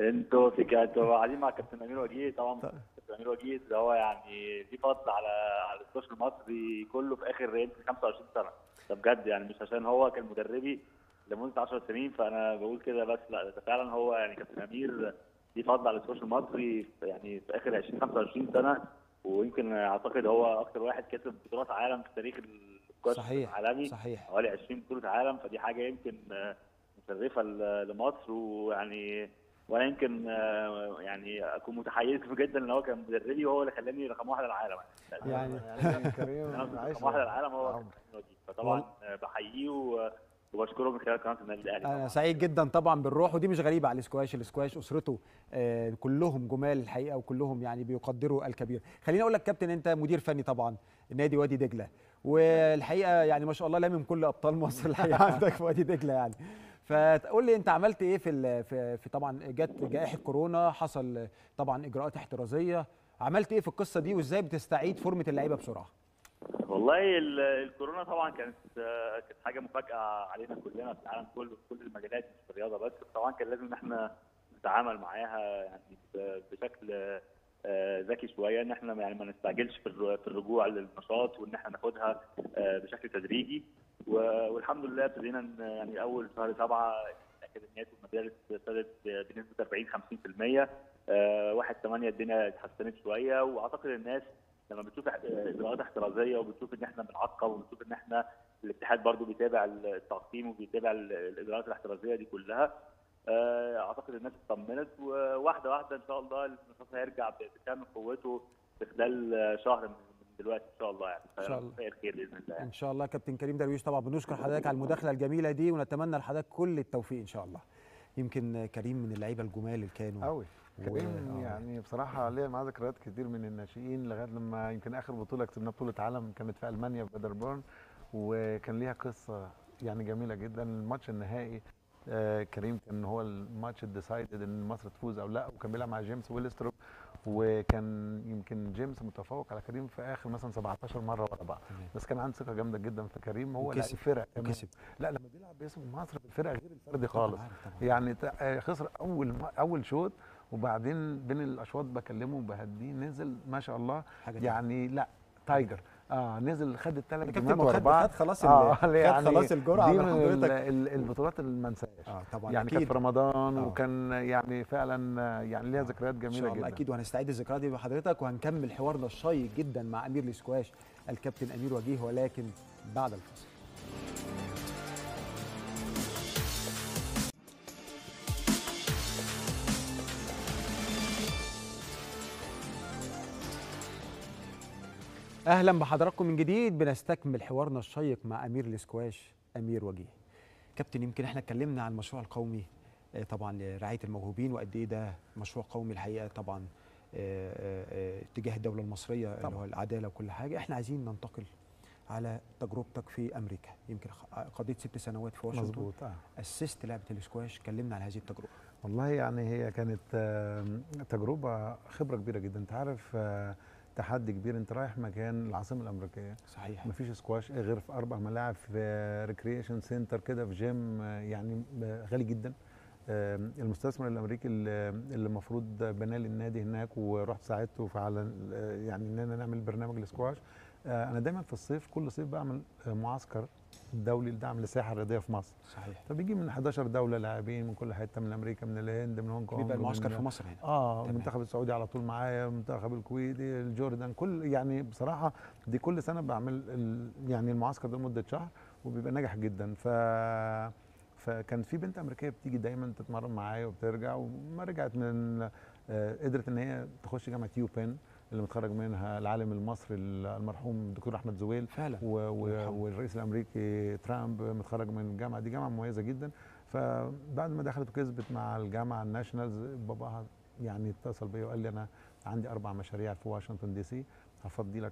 أنتوا في قاعدين مع كابتن أمير وجيه؟ طبعا. امير وجيه ده هو يعني ليه فضل على على السوشيال المصري كله في آخر يمكن 25 سنة. ده بجد يعني مش عشان هو كان مدربي لمدة 10 سنين فأنا بقول كده بس لا ده فعلا هو يعني كابتن أمير. ليه فضل على السوشيال المصري يعني في آخر 20 25 سنة. ويمكن أعتقد هو أكتر واحد كسب بطولات عالم في تاريخ صحيح العالمي. صحيح. حوالي 20 بطولة عالم فدي حاجة يمكن مشرفة ل- لمصر. ويعني وأنا يمكن آه، يعني اكون متحيز جدا ان هو كان مدربي وهو اللي خلاني رقم واحد على العالم. يعني يعني كريم رقم واحد على العالم هو. فطبعا آه، بحييه وبشكره من خلال قناة النادي الأهلي. أنا سعيد جدا طبعا بالروح ودي مش غريبة على الاسكواش الاسكواش أسرته آه كلهم جمال الحقيقة وكلهم يعني بيقدروا الكبير. خليني أقول لك كابتن أنت مدير فني طبعا نادي وادي دجلة. والحقيقة يعني ما شاء الله لامم كل أبطال مصر الحقيقة عندك في وادي دجلة يعني. فتقول لي انت عملت إيه في في, طبعا جت جائحة كورونا حصل طبعا إجراءات احترازية. عملت إيه في القصة دي وازاي بتستعيد فورمة اللعيبة بسرعة؟ والله ال- الكورونا طبعا كانت كانت حاجة مفاجأة علينا كلنا في العالم كله في كل المجالات مش في الرياضة بس. طبعا كان لازم إن إحنا نتعامل معاها يعني بشكل ذكي شوية إن إحنا يعني ما نستعجلش في الر- في الرجوع للنشاط وإن إحنا ناخدها آه، بشكل تدريجي. والحمد لله ابتدينا يعني أول شهر سبعة الأكاديميات والمدارس ابتدت بنسبة 40 50% آه، واحد 8 الدنيا اتحسنت شوية. وأعتقد الناس لما بتشوف إجراءات احترازية وبتشوف إن إحنا بنعقب وبتشوف إن إحنا الاتحاد برضو بيتابع التعقيم وبيتابع ال- الإجراءات الاحترازية دي كلها آه، أعتقد الناس اطمنت وواحدة واحدة إن شاء الله النشاط هيرجع بكامل قوته في خلال شهر من من دلوقتي إن شاء الله يعني. إن شاء الله. خير خير بإذن الله إن شاء الله كابتن كريم درويش طبعا بنشكر حضرتك على المداخلة الجميلة دي ونتمنى لحضرتك كل التوفيق إن شاء الله. يمكن كريم من اللعيبة الجمال اللي كانوا. قوي كريم آه. يعني بصراحة ليا معاه ذكريات كتير من الناشئين لغاية لما يمكن آخر بطولة كسبناها بطولة عالم كانت في ألمانيا في بادربورن وكان ليها قصة يعني جميلة جدا الماتش النهائي. آه كريم كان هو الماتش decided إن مصر تفوز أو لا وكان بيلعب مع جيمس ويلستروب وكان يمكن جيمس متفوق على كريم في آخر مثلا 17 مرة ورا بعض بس كان عنده ثقة جامدة جدا في كريم هو وكسب. فرق وكسب. لا لما بيلعب باسم مصر في الفرقة غير الفردي خالص. يعني آه، خسر أول أول شوط وبعدين بين الأشواط بكلمه بهديه نزل ما شاء الله يعني لا تايجر آه نزل خد الثلاث ما ورا خد- خلاص ال- آه خد يعني خلاص الجرعة دي من حضرتك. البطولات اللي ما انساهاش آه طبعا يعني. كانت في رمضان آه. وكان يعني فعلا آه، يعني ليها ذكريات إن جميلة شاء الله جدا أكيد وهنستعيد الذكريات دي بحضرتك وهنكمل حوارنا الشيق جدا مع أمير الإسكواش الكابتن أمير وجيه ولكن بعد الفاصل أهلا بحضراتكم من جديد. بنستكمل حوارنا الشيق مع أمير الاسكواش أمير وجيه. كابتن يمكن إحنا اتكلمنا عن المشروع القومي آه، طبعا لرعاية الموهوبين وقد إيه ده مشروع قومي الحقيقة طبعا آه، آه، اتجاه الدولة المصرية اللي هو العدالة وكل حاجة. إحنا عايزين ننتقل على تجربتك في أمريكا. يمكن قضيت ست سنوات في واشنطن. مظبوط أسست لعبة الاسكواش كلمنا عن هذه التجربة. والله يعني هي كانت تجربة خبرة كبيرة جدا. أنت عارف تحدي كبير. انت رايح مكان العاصمة الأمريكية. صحيح. مفيش سكواش غير في أربع ملاعب في recreation center كده في جيم آه، يعني غالي جدا. المستثمر الأمريكي اللي المفروض بنى لي النادي هناك ورحت ساعدته على ال- يعني إننا نعمل برنامج السكواش آه، أنا دايما في الصيف كل صيف بعمل آه، معسكر دولي لدعم السياحه الرياضية في مصر. صحيح. فبيجي من 11 دولة لاعبين من كل حتة من أمريكا من الهند من هونج كونج بيبقى المعسكر في مصر هنا. آه تمام. المنتخب السعودي على طول معايا المنتخب الكويتي الجوردان كل يعني بصراحة دي كل سنة بعمل يعني المعسكر ده لمدة شهر وبيبقى ناجح جدا. ف فكان في بنت أمريكية بتيجي دايما تتمرن معايا وبترجع وما رجعت من آه، قدرت إن هي تخش جامعة UPenn اللي متخرج منها العالم المصري المرحوم الدكتور أحمد زويل فعلا. و و. والرئيس الأمريكي ترامب متخرج من الجامعة دي جامعة مميزة جدا. فبعد ما دخلت وكسبت مع الجامعة ال nationals باباها يعني اتصل بيا وقال لي أنا عندي أربع مشاريع في واشنطن DC هفضي لك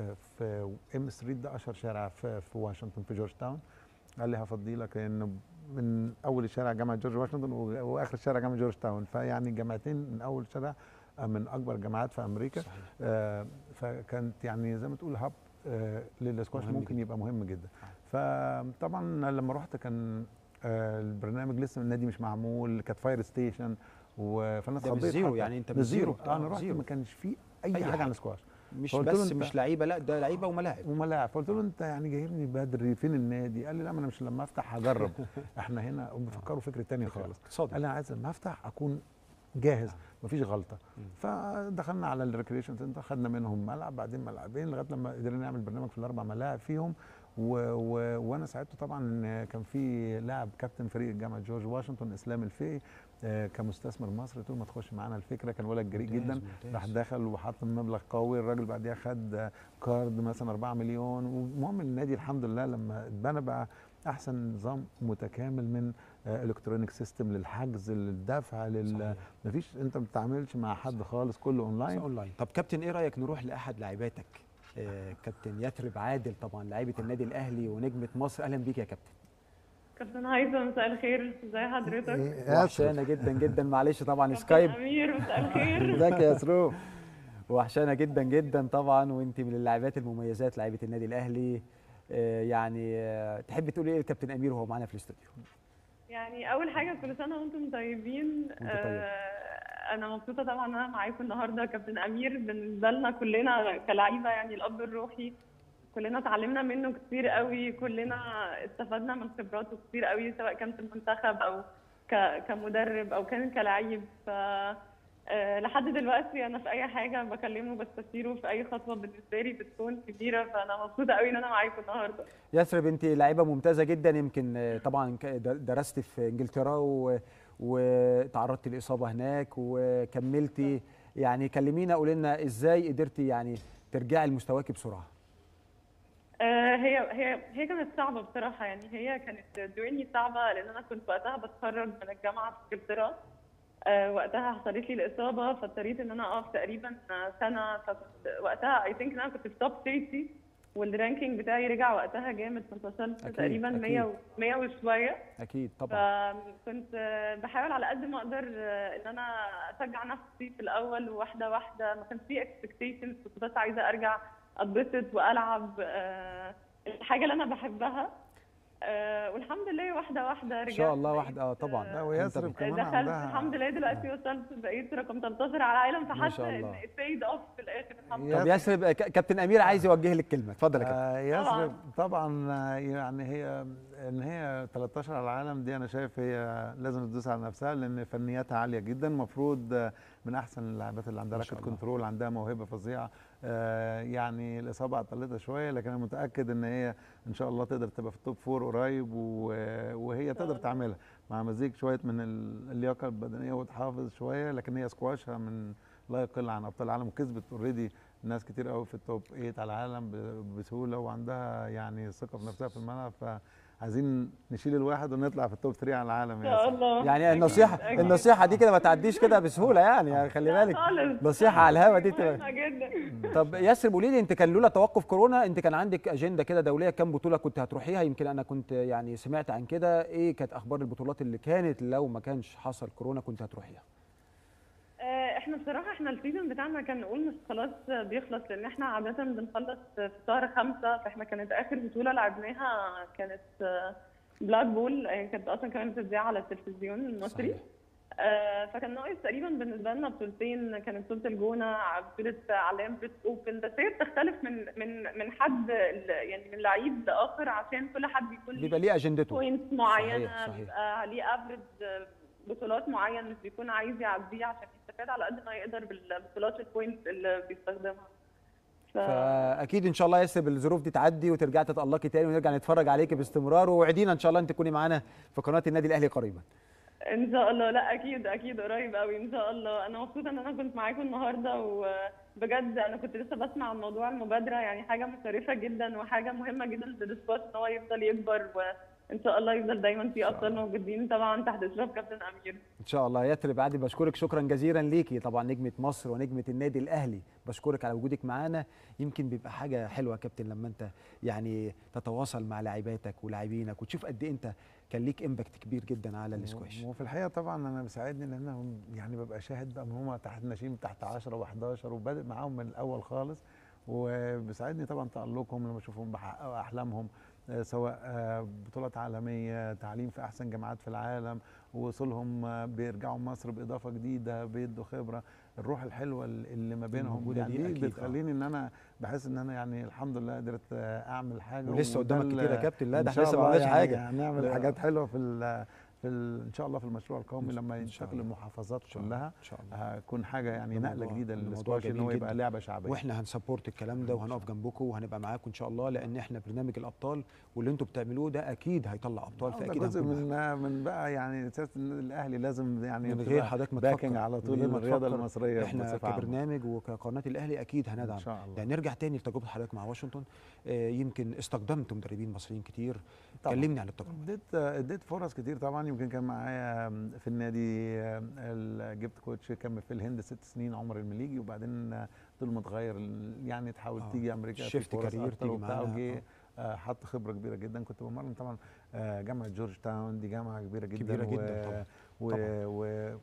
آه، في M Street ده أشهر شارع في, في واشنطن في جورج تاون قال لي هفضي لك لأن من أول شارع جامعة جورج واشنطن وآخر شارع جامعة جورج تاون فيعني جامعتين من أول شارع آه، من أكبر الجامعات في أمريكا. صحيح. آه، فكانت يعني زي ما تقول hub آه، للسكواش مهم ممكن جداً. يبقى مهم جدا. فطبعا لما رحت كان آه، البرنامج لسه النادي مش معمول كانت fire station فأنا اتخضيت zero حتى. يعني أنت من من zero. آه، أنا آه، رحت. ما كانش فيه أي, أي حاجة عن. السكواش. مش بس مش لعيبة لا ده لعيبة وملاعب. وملاعب. فقلت له أنت يعني جايبني بدري فين النادي؟ قال لي لا ما أنا مش لما أفتح هجرب. إحنا هنا. بيفكروا فكر تاني خالص. قال لي أنا عايز لما أفتح أكون جاهز. مفيش غلطة. فدخلنا على ال recreation center خدنا منهم ملعب بعدين ملعبين لغاية لما قدرنا نعمل برنامج في الأربع ملاعب فيهم. و... و... وأنا ساعدته طبعا إن كان في لاعب كابتن فريق جامعه جورج واشنطن إسلام الفقي آه، كمستثمر مصري. طول ما تخش معانا الفكرة كان ولد جريء جدا. راح دخل وحط مبلغ قوي. الراجل بعديها خد card مثلا 4 مليون. والمهم النادي الحمد لله لما اتبنى بقى أحسن نظام متكامل من electronic system للحجز للدفع لل. مفيش انت ما بتتعاملش مع حد خالص كله online online طب كابتن إيه رأيك نروح لأحد لاعباتك؟ آه كابتن يثرب عادل طبعا لاعيبة النادي الأهلي ونجمة مصر. أهلا بيك يا كابتن. كابتن هيثم مساء الخير. ازي حضرتك؟ وحشانا جدا جدا. معلش طبعا Skype أمير مساء الخير. ازيك يا سرو وحشانا جدا جدا طبعا. وانت من اللاعبات المميزات لاعيبة النادي الأهلي. آه يعني آه تحبي تقولي إيه لكابتن أمير وهو معانا في الاستوديو؟ يعني أول حاجة كل سنة وأنتم طيبين. طيب. آه أنا مبسوطة طبعا إن أنا معاكم النهارده كابتن أمير. بالنسبة لنا كلنا كلاعيبة يعني الأب الروحي. كلنا اتعلمنا منه كتير قوي. كلنا استفدنا من خبراته كتير قوي سواء كان في المنتخب أو كمدرب أو كان كلاعب. ف أه لحد دلوقتي أنا في أي حاجة بكلمه بستشيره في أي خطوة بالنسبة لي بتكون كبيرة فأنا مبسوطة قوي إن أنا معاكم النهارده. يثرب انت لعيبة ممتازة جدا يمكن طبعا درست في إنجلترا و... وتعرضتي لإصابة هناك وكملتي يعني كلمينا قولي لنا إزاي قدرتي يعني ترجعي لمستواكي بسرعة؟ آه هي هي هي كانت صعبة بصراحة. يعني هي كانت دويني صعبة لأن أنا كنت وقتها بتخرج من الجامعة في إنجلترا. آه وقتها حصلت لي الإصابة فاضطريت إن أنا أقف تقريبا سنة. فكنت وقتها اي ثينك إن أنا كنت في توب 30 وال ranking بتاعي رجع وقتها جامد. أكيد تقريبا أكيد. 100 100 وشوية. أكيد طبعا. فكنت بحاول على قد ما أقدر إن أنا أشجع نفسي في الأول واحدة واحدة. ما كانش في expectations كنت بس عايزة أرجع أتبسط وألعب الحاجة اللي أنا بحبها. أه والحمد لله واحدة واحدة رجعت ان شاء الله واحدة آه طبعا. لا ويثرب كمان دخلت عندها الحمد لله دلوقتي وصلت بقيت رقم 13 على العالم فحاسة إن الله. paid off في الآخر. الحمد طب لله. يثرب ك- كابتن أمير عايز يوجه لك كلمة. اتفضل يا كابتن. آه طبعا. آه، يعني هي إن هي 13 على العالم دي أنا شايف هي لازم تدوس على نفسها لأن فنياتها عالية جدا. المفروض آه، من أحسن اللاعبات اللي عندها racket. control عندها موهبة فظيعة. آه، يعني الإصابة عطلتها شوية لكن أنا متأكد إن هي إن شاء الله تقدر تبقى في ال top four قريب وهي تقدر تعملها. مع مزيج شوية من ال- اللياقة البدنية وتحافظ شوية لكن هي سكواشها من لا يقل عن أبطال العالم وكسبت already ناس كتير قوي في ال top 8 على العالم بسهولة وعندها يعني ثقة في نفسها في الملعب فعايزين نشيل الواحد ونطلع في ال top 3 على العالم يا. الله. يعني النصيحه أكيد. النصيحة دي كده ما تعديش كده بسهولة يعني, يعني خلي بالك. نصيحة على الهوا دي تبقى جدا. طب ياسر قولي لي انت كان لولا توقف كورونا انت كان عندك أجندة كده دولية؟ كام بطولة كنت هتروحيها؟ يمكن أنا كنت يعني سمعت عن كده. إيه كانت أخبار البطولات اللي كانت لو ما كانش حصل كورونا كنت هتروحيها؟ إحنا بصراحة إحنا ال season بتاعنا كان نقول مش خلاص بيخلص لأن إحنا عادة بنخلص في شهر خمسة فاحنا كانت آخر بطولة لعبناها كانت Black Ball هي كانت أصلا كمان بتذاع على التلفزيون المصري صحيح. آه، فكان ناقص تقريبا بالنسبة لنا بطولتين كانت بطولة الجونة بطولة علام British Open بس هي بتختلف من من من حد يعني من لعيب لآخر عشان كل حد بيكون بيبقى ليه أجندته points معينة صحيح، صحيح. بيبقى ليه average بطولات معين مش بيكون عايز يعديه عشان يستفاد على قد ما يقدر بالبطولات ال points اللي بيستخدمها. ف... فأكيد إن شاء الله ياسر الظروف دي تعدي وترجعي تتألقي تاني ونرجع نتفرج عليكي باستمرار ووعدينا إن شاء الله أنت تكوني معانا في قناة النادي الأهلي قريبا. إن شاء الله. لا أكيد أكيد قريب قوي إن شاء الله. أنا مبسوطة إن أنا كنت معاكم النهارده وبجد أنا كنت لسه بسمع عن موضوع المبادرة يعني حاجة مشرفه جدا وحاجة مهمة جدا لل sport إن هو يفضل يكبر وان شاء الله يفضل دايما في ابطال موجودين. طبعا تحت إشراف كابتن أمير. إن شاء الله. يثرب عادل بشكرك شكرا جزيلا ليكي. طبعا نجمة مصر ونجمة النادي الأهلي بشكرك على وجودك معانا. يمكن بيبقى حاجة حلوة يا كابتن لما أنت يعني تتواصل مع لاعباتك ولاعبينك وتشوف قد إيه أنت كان ليك impact كبير جدا على الاسكواش وفي الحقيقة طبعا أنا بيساعدني لأن أنا يعني ببقى شاهد بقى هم تحت ناشئين تحت 10 و11 وبادئ معاهم من الأول خالص. وبيساعدني طبعا تألقهم لما اشوفهم بيحققوا أحلامهم. سواء آه، بطولات عالمية تعليم في أحسن جامعات في العالم وصولهم آه، بيرجعوا مصر بإضافة جديدة بيدوا خبرة الروح الحلوة اللي ما بينهم يعني دي آه. بتخليني إن أنا بحس إن أنا يعني الحمد لله قدرت آه، أعمل حاجة ولسه قدامك كتير يا كابتن لا ده إحنا لسه ما عملناش يعني حاجة هنعمل لا. حاجات حلوة في في إن شاء الله في المشروع القومي لما ينتقل. المحافظات. كلها هتكون حاجة يعني نقلة جديدة للسكواش ان هو يبقى. لعبة شعبية وإحنا هنسبورت الكلام ده وهنقف جنبكم وهنبقى معاكم إن شاء الله لأن إحنا برنامج الأبطال واللي أنتم بتعملوه ده أكيد هيطلع أبطال ده فأكيد جزء هنكون معاكم. من من بقى يعني النادي الأهلي لازم يعني من غير حضرتك ما تفكر على طول الرياضة. المصرية إحنا. كبرنامج وكقناة الأهلي أكيد هندعم الله يعني نرجع تاني لتجربة حضرتك مع واشنطن آه، يمكن استخدمت مدربين مصريين كتير طبعاً. كلمني عن التجربة اديت اديت فرص كتير طبعا يمكن كان معايا في النادي ال- جبت coach كان في الهند ست سنين عمر المليجي وبعدين طول ما اتغير يعني تحاول آه. تيجي أمريكا في فرص career تيجي معانا، آه. آه، حط خبرة كبيرة جدا. كنت بمرن طبعا آه، جامعة جورج تاون دي جامعة كبيرة جدا كبيرة و- جداً طبعاً.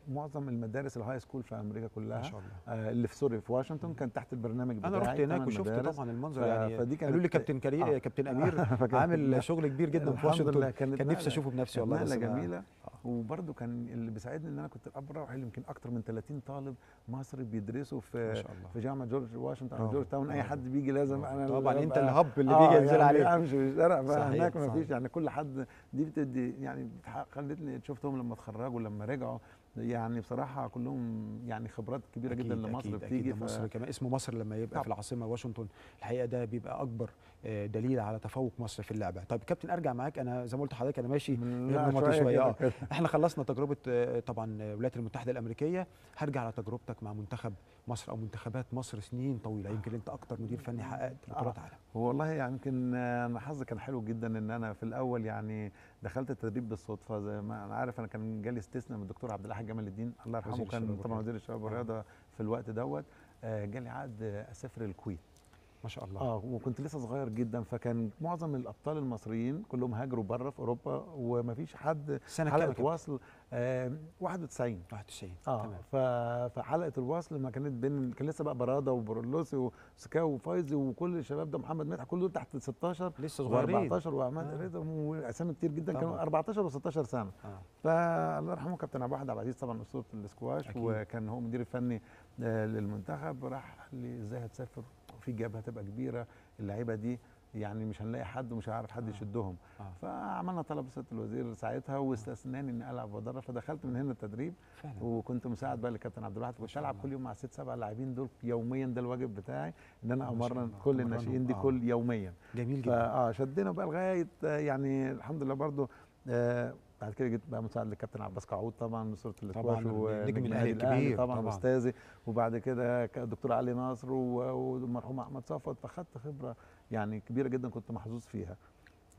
ومعظم المدارس ال high school في أمريكا كلها ما شاء الله. آه، اللي في سوري في واشنطن كان تحت البرنامج بتاعي أنا رحت هناك وشفت. طبعا المنظر يعني فدي قالوا لي كانت- كابتن كريم آه. كابتن أمير عامل شغل كبير جدا في واشنطن. كانت كان نفسي أشوفه بنفسي كانت والله نقله جميلة. وبرده كان اللي بيساعدني إن أنا كنت الاب رايح يمكن أكتر من 30 طالب مصري بيدرسوا في. في جامعة جورج واشنطن أو برافو، جورج تاون أي برافو. حد بيجي لازم أنا طبعاً أبقى- الهب اللي آه، بيجي ينزل يعني عليه. امشي في الشارع فهناك ما. فيش يعني كل حد دي بتدي يعني خلتني شفتهم لما اتخرجوا لما رجعوا يعني بصراحة كلهم يعني خبرات كبيرة جدا أكيد لمصر أكيد بتيجي أكيد مصر كمان اسمه مصر لما يبقى طبعاً. في العاصمة واشنطن الحقيقة ده بيبقى أكبر آه، دليل على تفوق مصر في اللعبة. طيب كابتن أرجع معاك. أنا زي ما قلت لحضرتك أنا ماشي نمطي شوية آه. إحنا خلصنا تجربة آه، طبعا آه، الولايات المتحدة الأمريكية. هرجع على تجربتك مع منتخب مصر أو منتخبات مصر سنين طويلة. يمكن أنت أكتر مدير فني حققت بطولات عالم. هو والله يعني يمكن آه، أنا حظي كان حلو جدا إن أنا في الأول يعني دخلت التدريب بالصدفة. زي ما أنا عارف أنا كان جالي استثناء من الدكتور عبد الحاج جمال الدين. الله يرحمه كان طبعا. وزير الشباب آه. والرياضة في الوقت دوت. آه، جالي عقد آه، أسافر الكويت. ما شاء الله آه وكنت لسه صغير جدا فكان معظم الأبطال المصريين كلهم هاجروا بره في أوروبا ومفيش حد سنة حلقة؟ وصل آه 91 91 آه تمام. فحلقة الوصل ما كانت بين كان لسه بقى برادة وبرولوسي وسكاو وفايزي وكل الشباب ده محمد مدحت كل دول تحت 16 لسه صغيرين و14 وعماد آه. رضا واسامي كتير جدا كانوا طبعاً. 14 و16 سنة آه. فالله يرحمه كابتن عبد الواحد عبد العزيز طبعا أسطورة الاسكواش. وكان هو مدير الفني آه، للمنتخب راح لي إزاي هتسافر في جبهة هتبقى كبيرة اللعيبة دي يعني مش هنلاقي حد ومش هعرف حد آه. يشدهم آه. فعملنا طلب لسيادة الوزير ساعتها واستثناني إني ألعب وأدرب فدخلت من هنا التدريب فعلا وكنت مساعد بقى للكابتن عبد الواحد كنت ألعب. كل يوم مع ست سبع لاعبين دول يوميا ده الواجب بتاعي إن أنا أمرن. كل. الناشئين دي آه. كل يوميا جميل جدا فاه شدينا بقى لغاية آه، يعني الحمد لله برضو آه بعد كده جيت بقى مساعد للكابتن عباس قعود طبعا صوره طبعاً، الاسكواش نجم ونجم الأهلي الكبير طبعا طبعاً. أستاذي. وبعد كده الدكتور علي ناصر والمرحوم أحمد صفوت. فخدت خبرة يعني كبيرة جدا كنت محظوظ فيها.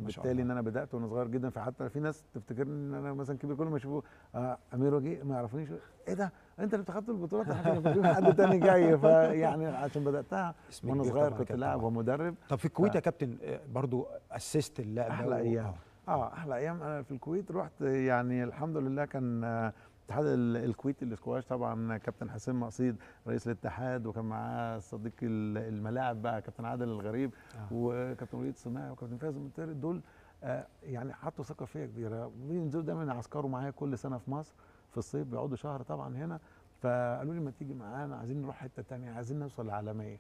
بالتالي. إن أنا بدأت وأنا صغير جدا فحتى في ناس تفتكرني إن أنا مثلا كبير كل ما يشوفوا آه أمير وجيه؟ ما يعرفونيش. إيه ده؟ أنت اللي بتاخد البطولات؟ إحنا كنا فاكرين حد تاني جاي. فيعني عشان بدأتها وأنا صغير كنت لاعب. ومدرب. طب في الكويت يا كابتن آه، برضو أسست اللعبه أحلى أيام. آه أحلى أيام. أنا في الكويت رحت يعني الحمد لله كان آه، اتحاد ال- الكويتي للسكواش طبعا كابتن حسين مقصيد رئيس الاتحاد وكان معاه صديق ال- الملاعب بقى كابتن عادل الغريب آه. وكابتن وليد صناعي وكابتن فايز المنتري دول آه، يعني حطوا ثقة فيا كبيرة. بينزلوا دايما يعسكروا معايا كل سنة في مصر في الصيف بيقعدوا شهر طبعا هنا. فقالوا لي ما تيجي معانا عايزين نروح حتة تانية عايزين نوصل للعالميه آه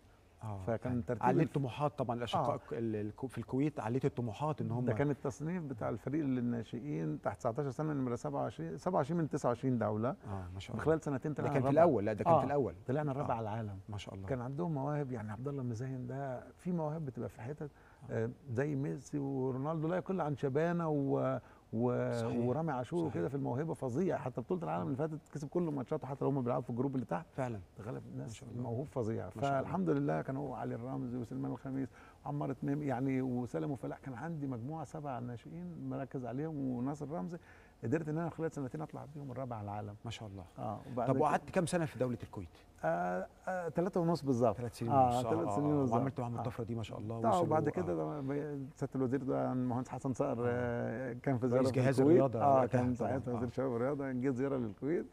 فكان يعني ترتيب عليت الف- طموحات طبعا الأشقاء ال- الكو- في الكويت عليت الطموحات إن هم ده كان التصنيف بتاع الفريق للناشئين تحت 19 سنة نمرة 27 27 من 29 دولة. آه ما شاء الله. خلال سنتين ده طلعنا كان في. الأول لا ده كان آه، في الأول. طلعنا الرابع آه. على العالم. ما شاء الله. كان عندهم مواهب يعني عبد الله مزين ده في مواهب بتبقى في حتت آه، زي ميسي ورونالدو لا يقل عن شبانه و و صحيح، ورامي عاشور. وكده في الموهبة فظيع. حتى بطولة العالم اللي فاتت كسب كل ماتشاته حتى لو هم بيلعبوا في الجروب اللي تحت فعلا. غلب ناس. موهوب فظيع. فالحمد لله كان هو علي الرمزي وسلمان الخميس وعمار اتمام يعني وسالم وفلاح. كان عندي مجموعة سبع ناشئين مركز عليهم وناصر رمزي. قدرت إن أنا خلال سنتين أطلع بيهم الرابع على العالم. ما شاء الله. آه وبعد طب وقعدت كام سنة في دولة الكويت؟ آه آه ثلاثة ونص بالظبط. ثلاث سنين آه ونص. ثلاث سنين بالظبط. وعملت معاهم آه. الطفره دي ما شاء الله. وصلوا- وبعد آه. كده ده بي- سيادة الوزير ده المهندس حسن صقر آه. كان في زيارة رئيس جهاز. الرياضة. آه كان ساعتها آه. وزير الشباب والرياضه جه زيارة للكويت.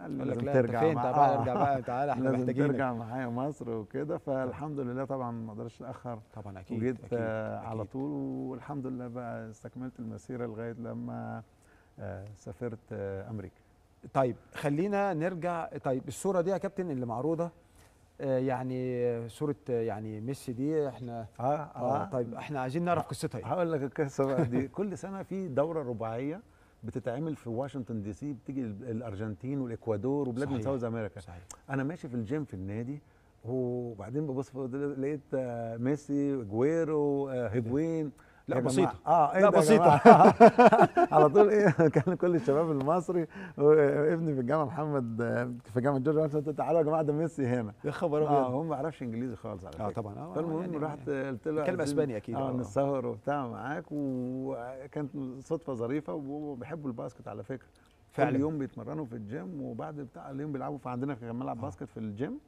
قال لي لك لازم لا ترجع فين تعال آه. ارجع بقى تعالى إحنا لازم محتاجينك. ترجع معايا مصر وكده. فالحمد لله طبعا ما أقدرش أتأخر. طبعا أكيد وجيت أكيد آه على. طول والحمد لله بقى استكملت المسيرة لغاية لما آه سافرت آه أمريكا. طيب خلينا نرجع طيب الصورة دي يا كابتن اللي معروضة آه، يعني صورة آه، يعني ميسي دي إحنا آه آه. طيب إحنا عايزين نعرف قصتها إيه؟ هقول لك القصة بقى دي. كل سنة في دورة رباعية بتتعمل في واشنطن دي سي بتيجي ال- الأرجنتين والإكوادور وبلاد من. South America. صحيح. أنا ماشي في الجيم في النادي وبعدين ببص لقيت آه، ميسي جويرو آه، هيجوين لا جماعة- بسيطة. آه إيه لا بسيطة. جماعة؟ على طول إيه كان كل الشباب المصري وابني في الجامعة محمد آه، في جامعة جورج واشنطن تعالوا يا جماعة ده ميسي هنا يا خبر آه ابيض هو ما يعرفش إنجليزي خالص على آه فكرة طبعا آه فالمهم يعني- رحت قلت له عايزين- أسباني أكيد آه آه. نسهر وبتاع معاك وكانت صدفة ظريفة وبيحبوا ال basket على فكرة فعلا. كل يوم بيتمرنوا في الجيم وبعد بتاع اليوم بيلعبوا فعندنا كان ملعب basket في الجيم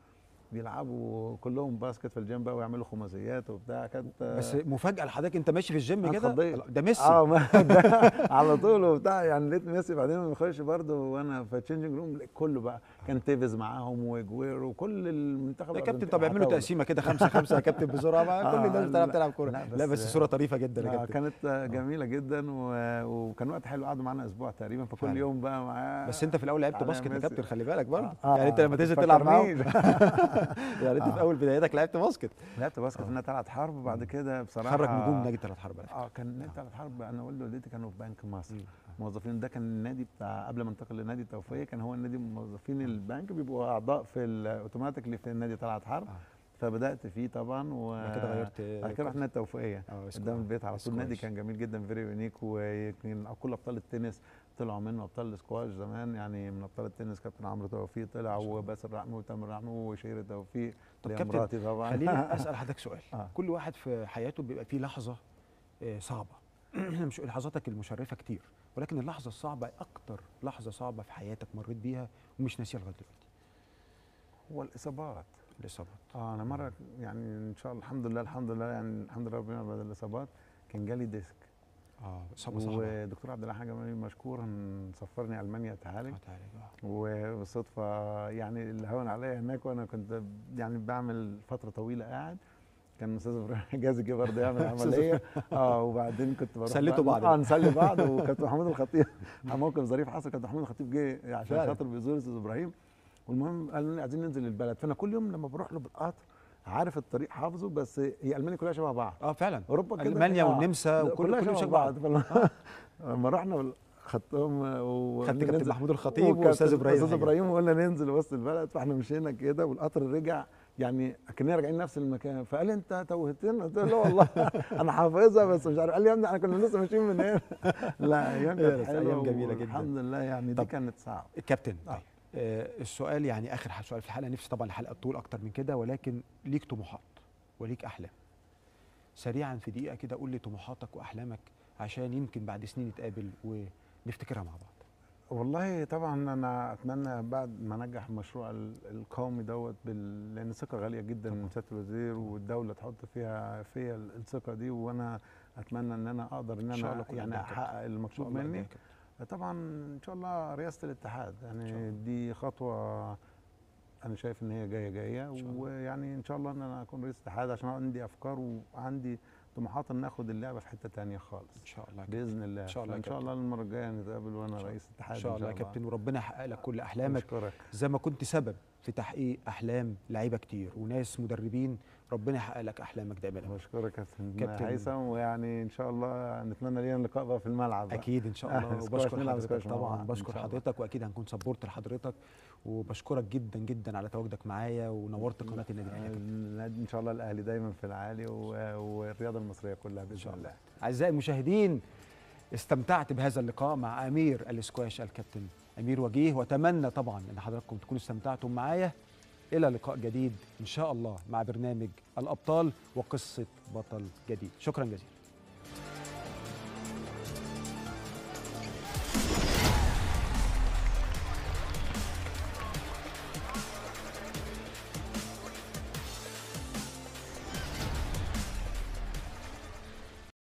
بيلعبوا كلهم basket في الجيم بقى ويعملوا خماسيات وبتاع. كانت بس مفاجأة لحضرتك انت ماشي في الجيم كده. ده ميسي. آه ما ده على طول وبتاع. يعني لقيت ميسي بعدين ما يخش برضه وأنا في changing room كله بقى. كان تيفيز معاهم وجويرو وكل المنتخب يا كابتن طب اعملوا. تقسيمة كده خمسة خمسة يا كابتن بسرعة بقى كل آه، الناس بتلعب تلعب كورة لا، لا بس- صورة طريفة جدا يا آه كابتن كانت جميلة جدا. وكان وقت حلو قعدوا معانا أسبوع تقريبا فكل. يوم بقى معاه بس أنت في الأول لعبت basket يا. كابتن خلي بالك برضه آه، يعني أنت آه، لما تنزل تلعب معاهم. يعني أنت في آه. اول بداياتك لعبت basket لعبت basket في نادي طلعت حرب وبعد كده بصراحة خرج نجوم نادي طلعت حرب. آه كان نادي طلعت حرب أنا والدي ووالدتي كانوا في بنك مصر موظفين ده كان النادي بتاع قبل ما انتقل لنادي التوفيق كان هو النادي موظفين البنك بيبقوا أعضاء في ال automatically في النادي طلعت حرب. فبدأت فيه طبعا و كده غيرت بعد كده رحت نادي التوفيقية. آه قدام البيت على طول. النادي. كان جميل جدا. very unique ويمكن كل أبطال التنس طلعوا منه. أبطال السكواش زمان يعني من أبطال التنس كابتن عمرو توفيق طلع وباسل رحمي وتامر رحمي وشهير توفيق طب كابتن طبعا. خليني أسأل حضرتك سؤال. آه. كل واحد في حياته بيبقى فيه لحظة آه، صعبة. مش لحظاتك المشرفة كتير ولكن اللحظة الصعبة أكتر لحظة صعبة في حياتك مريت بيها ومش ناسيها لغاية دلوقتي. هو الإصابات. الإصابات. آه أنا مرة يعني إن شاء الله الحمد لله الحمد لله يعني الحمد لله ربنا بعد الإصابات كان جالي ديسك. آه إصابة صعبة. ودكتور عبد الله جمال مشكورا سفرني ألمانيا اتعالج آه، تعالى بقى. وبالصدفة يعني اللي هون عليا هناك وأنا كنت يعني بعمل فترة طويلة قاعد. كان حجازي جه برضه يعمل عملية. آه وبعدين كنت بروح سليتوا بعض آه بقى. نسلي بعض. وكابتن محمود الخطيب موقف ظريف حصل. كابتن محمود الخطيب جه عشان فعلا. خاطر بيزور الأستاذ إبراهيم. والمهم قالوا لي عايزين ننزل البلد. فأنا كل يوم لما بروح له بالقطر عارف الطريق حافظه بس هي ألمانيا كلها شبه بعض. آه فعلا. أوروبا كده ألمانيا آه، والنمسا وكل كلها كل شبه بعض. لما رحنا خدتهم و خدت كابتن محمود الخطيب وأستاذ إبراهيم. أستاذ. إبراهيم وقلنا ننزل وسط البلد. فإحنا مشينا كده والقطر رجع. يعني كنا راجعين نفس المكان. فقال لي أنت توهتنا قلت له لا والله. أنا حافظها بس مش عارف. قال لي يا ابني إحنا كنا لسه ماشيين من هنا. لا أيام كانت أيام جميلة جدا. الحمد لله يعني دي كانت صعبة. كابتن طيب آه السؤال يعني آخر سؤال في الحلقة. نفسي طبعا الحلقة طول أكتر من كده ولكن ليك طموحات وليك أحلام. سريعا في دقيقة كده قول لي طموحاتك وأحلامك عشان يمكن بعد سنين نتقابل ونفتكرها مع بعض. والله طبعا أنا أتمنى بعد ما انجح المشروع ال- القومي دوت بال... لأن الثقه غالية جدا من سياده الوزير والدولة تحط فيها فيا ال- الثقة دي وأنا أتمنى إن أنا أقدر إن أنا يعني. أحقق المطلوب مني. طبعا إن شاء الله رئاسة الاتحاد يعني دي خطوة أنا شايف إن هي جاية جاية. ويعني إن شاء الله إن أنا أكون رئيس اتحاد عشان عندي أفكار وعندي طموحات إن اخد اللعبة في حتة تانية خالص. إن شاء الله بإذن الله. إن شاء الله ان شاء كابتن. الله المرة الجاية نتقابل وأنا رئيس اتحاد إن شاء الله يا كابتن. وربنا يحقق لك كل أحلامك. أشكرك. زي ما كنت سبب في تحقيق أحلام لعيبة كتير وناس مدربين ربنا يحقق لك احلامك دايما بشكرك يا كابتن. هيثم ويعني إن شاء الله نتمنى لينا لقاء بقى في الملعب بقى. أكيد إن شاء الله وبشكر حضرتك طبعا بشكر. حضرتك وأكيد هنكون سبورت لحضرتك وبشكرك جدا جدا على تواجدك معايا ونورت قناة النادي الأهلي. النادي إن شاء الله الأهلي دايما في العالي والرياضة المصرية كلها بإذن الله أعزائي المشاهدين استمتعت بهذا اللقاء مع أمير الاسكواش الكابتن أمير وجيه وأتمنى طبعا إن حضراتكم تكونوا استمتعتم معايا إلى لقاء جديد إن شاء الله مع برنامج الأبطال وقصة بطل جديد. شكرا جزيلا.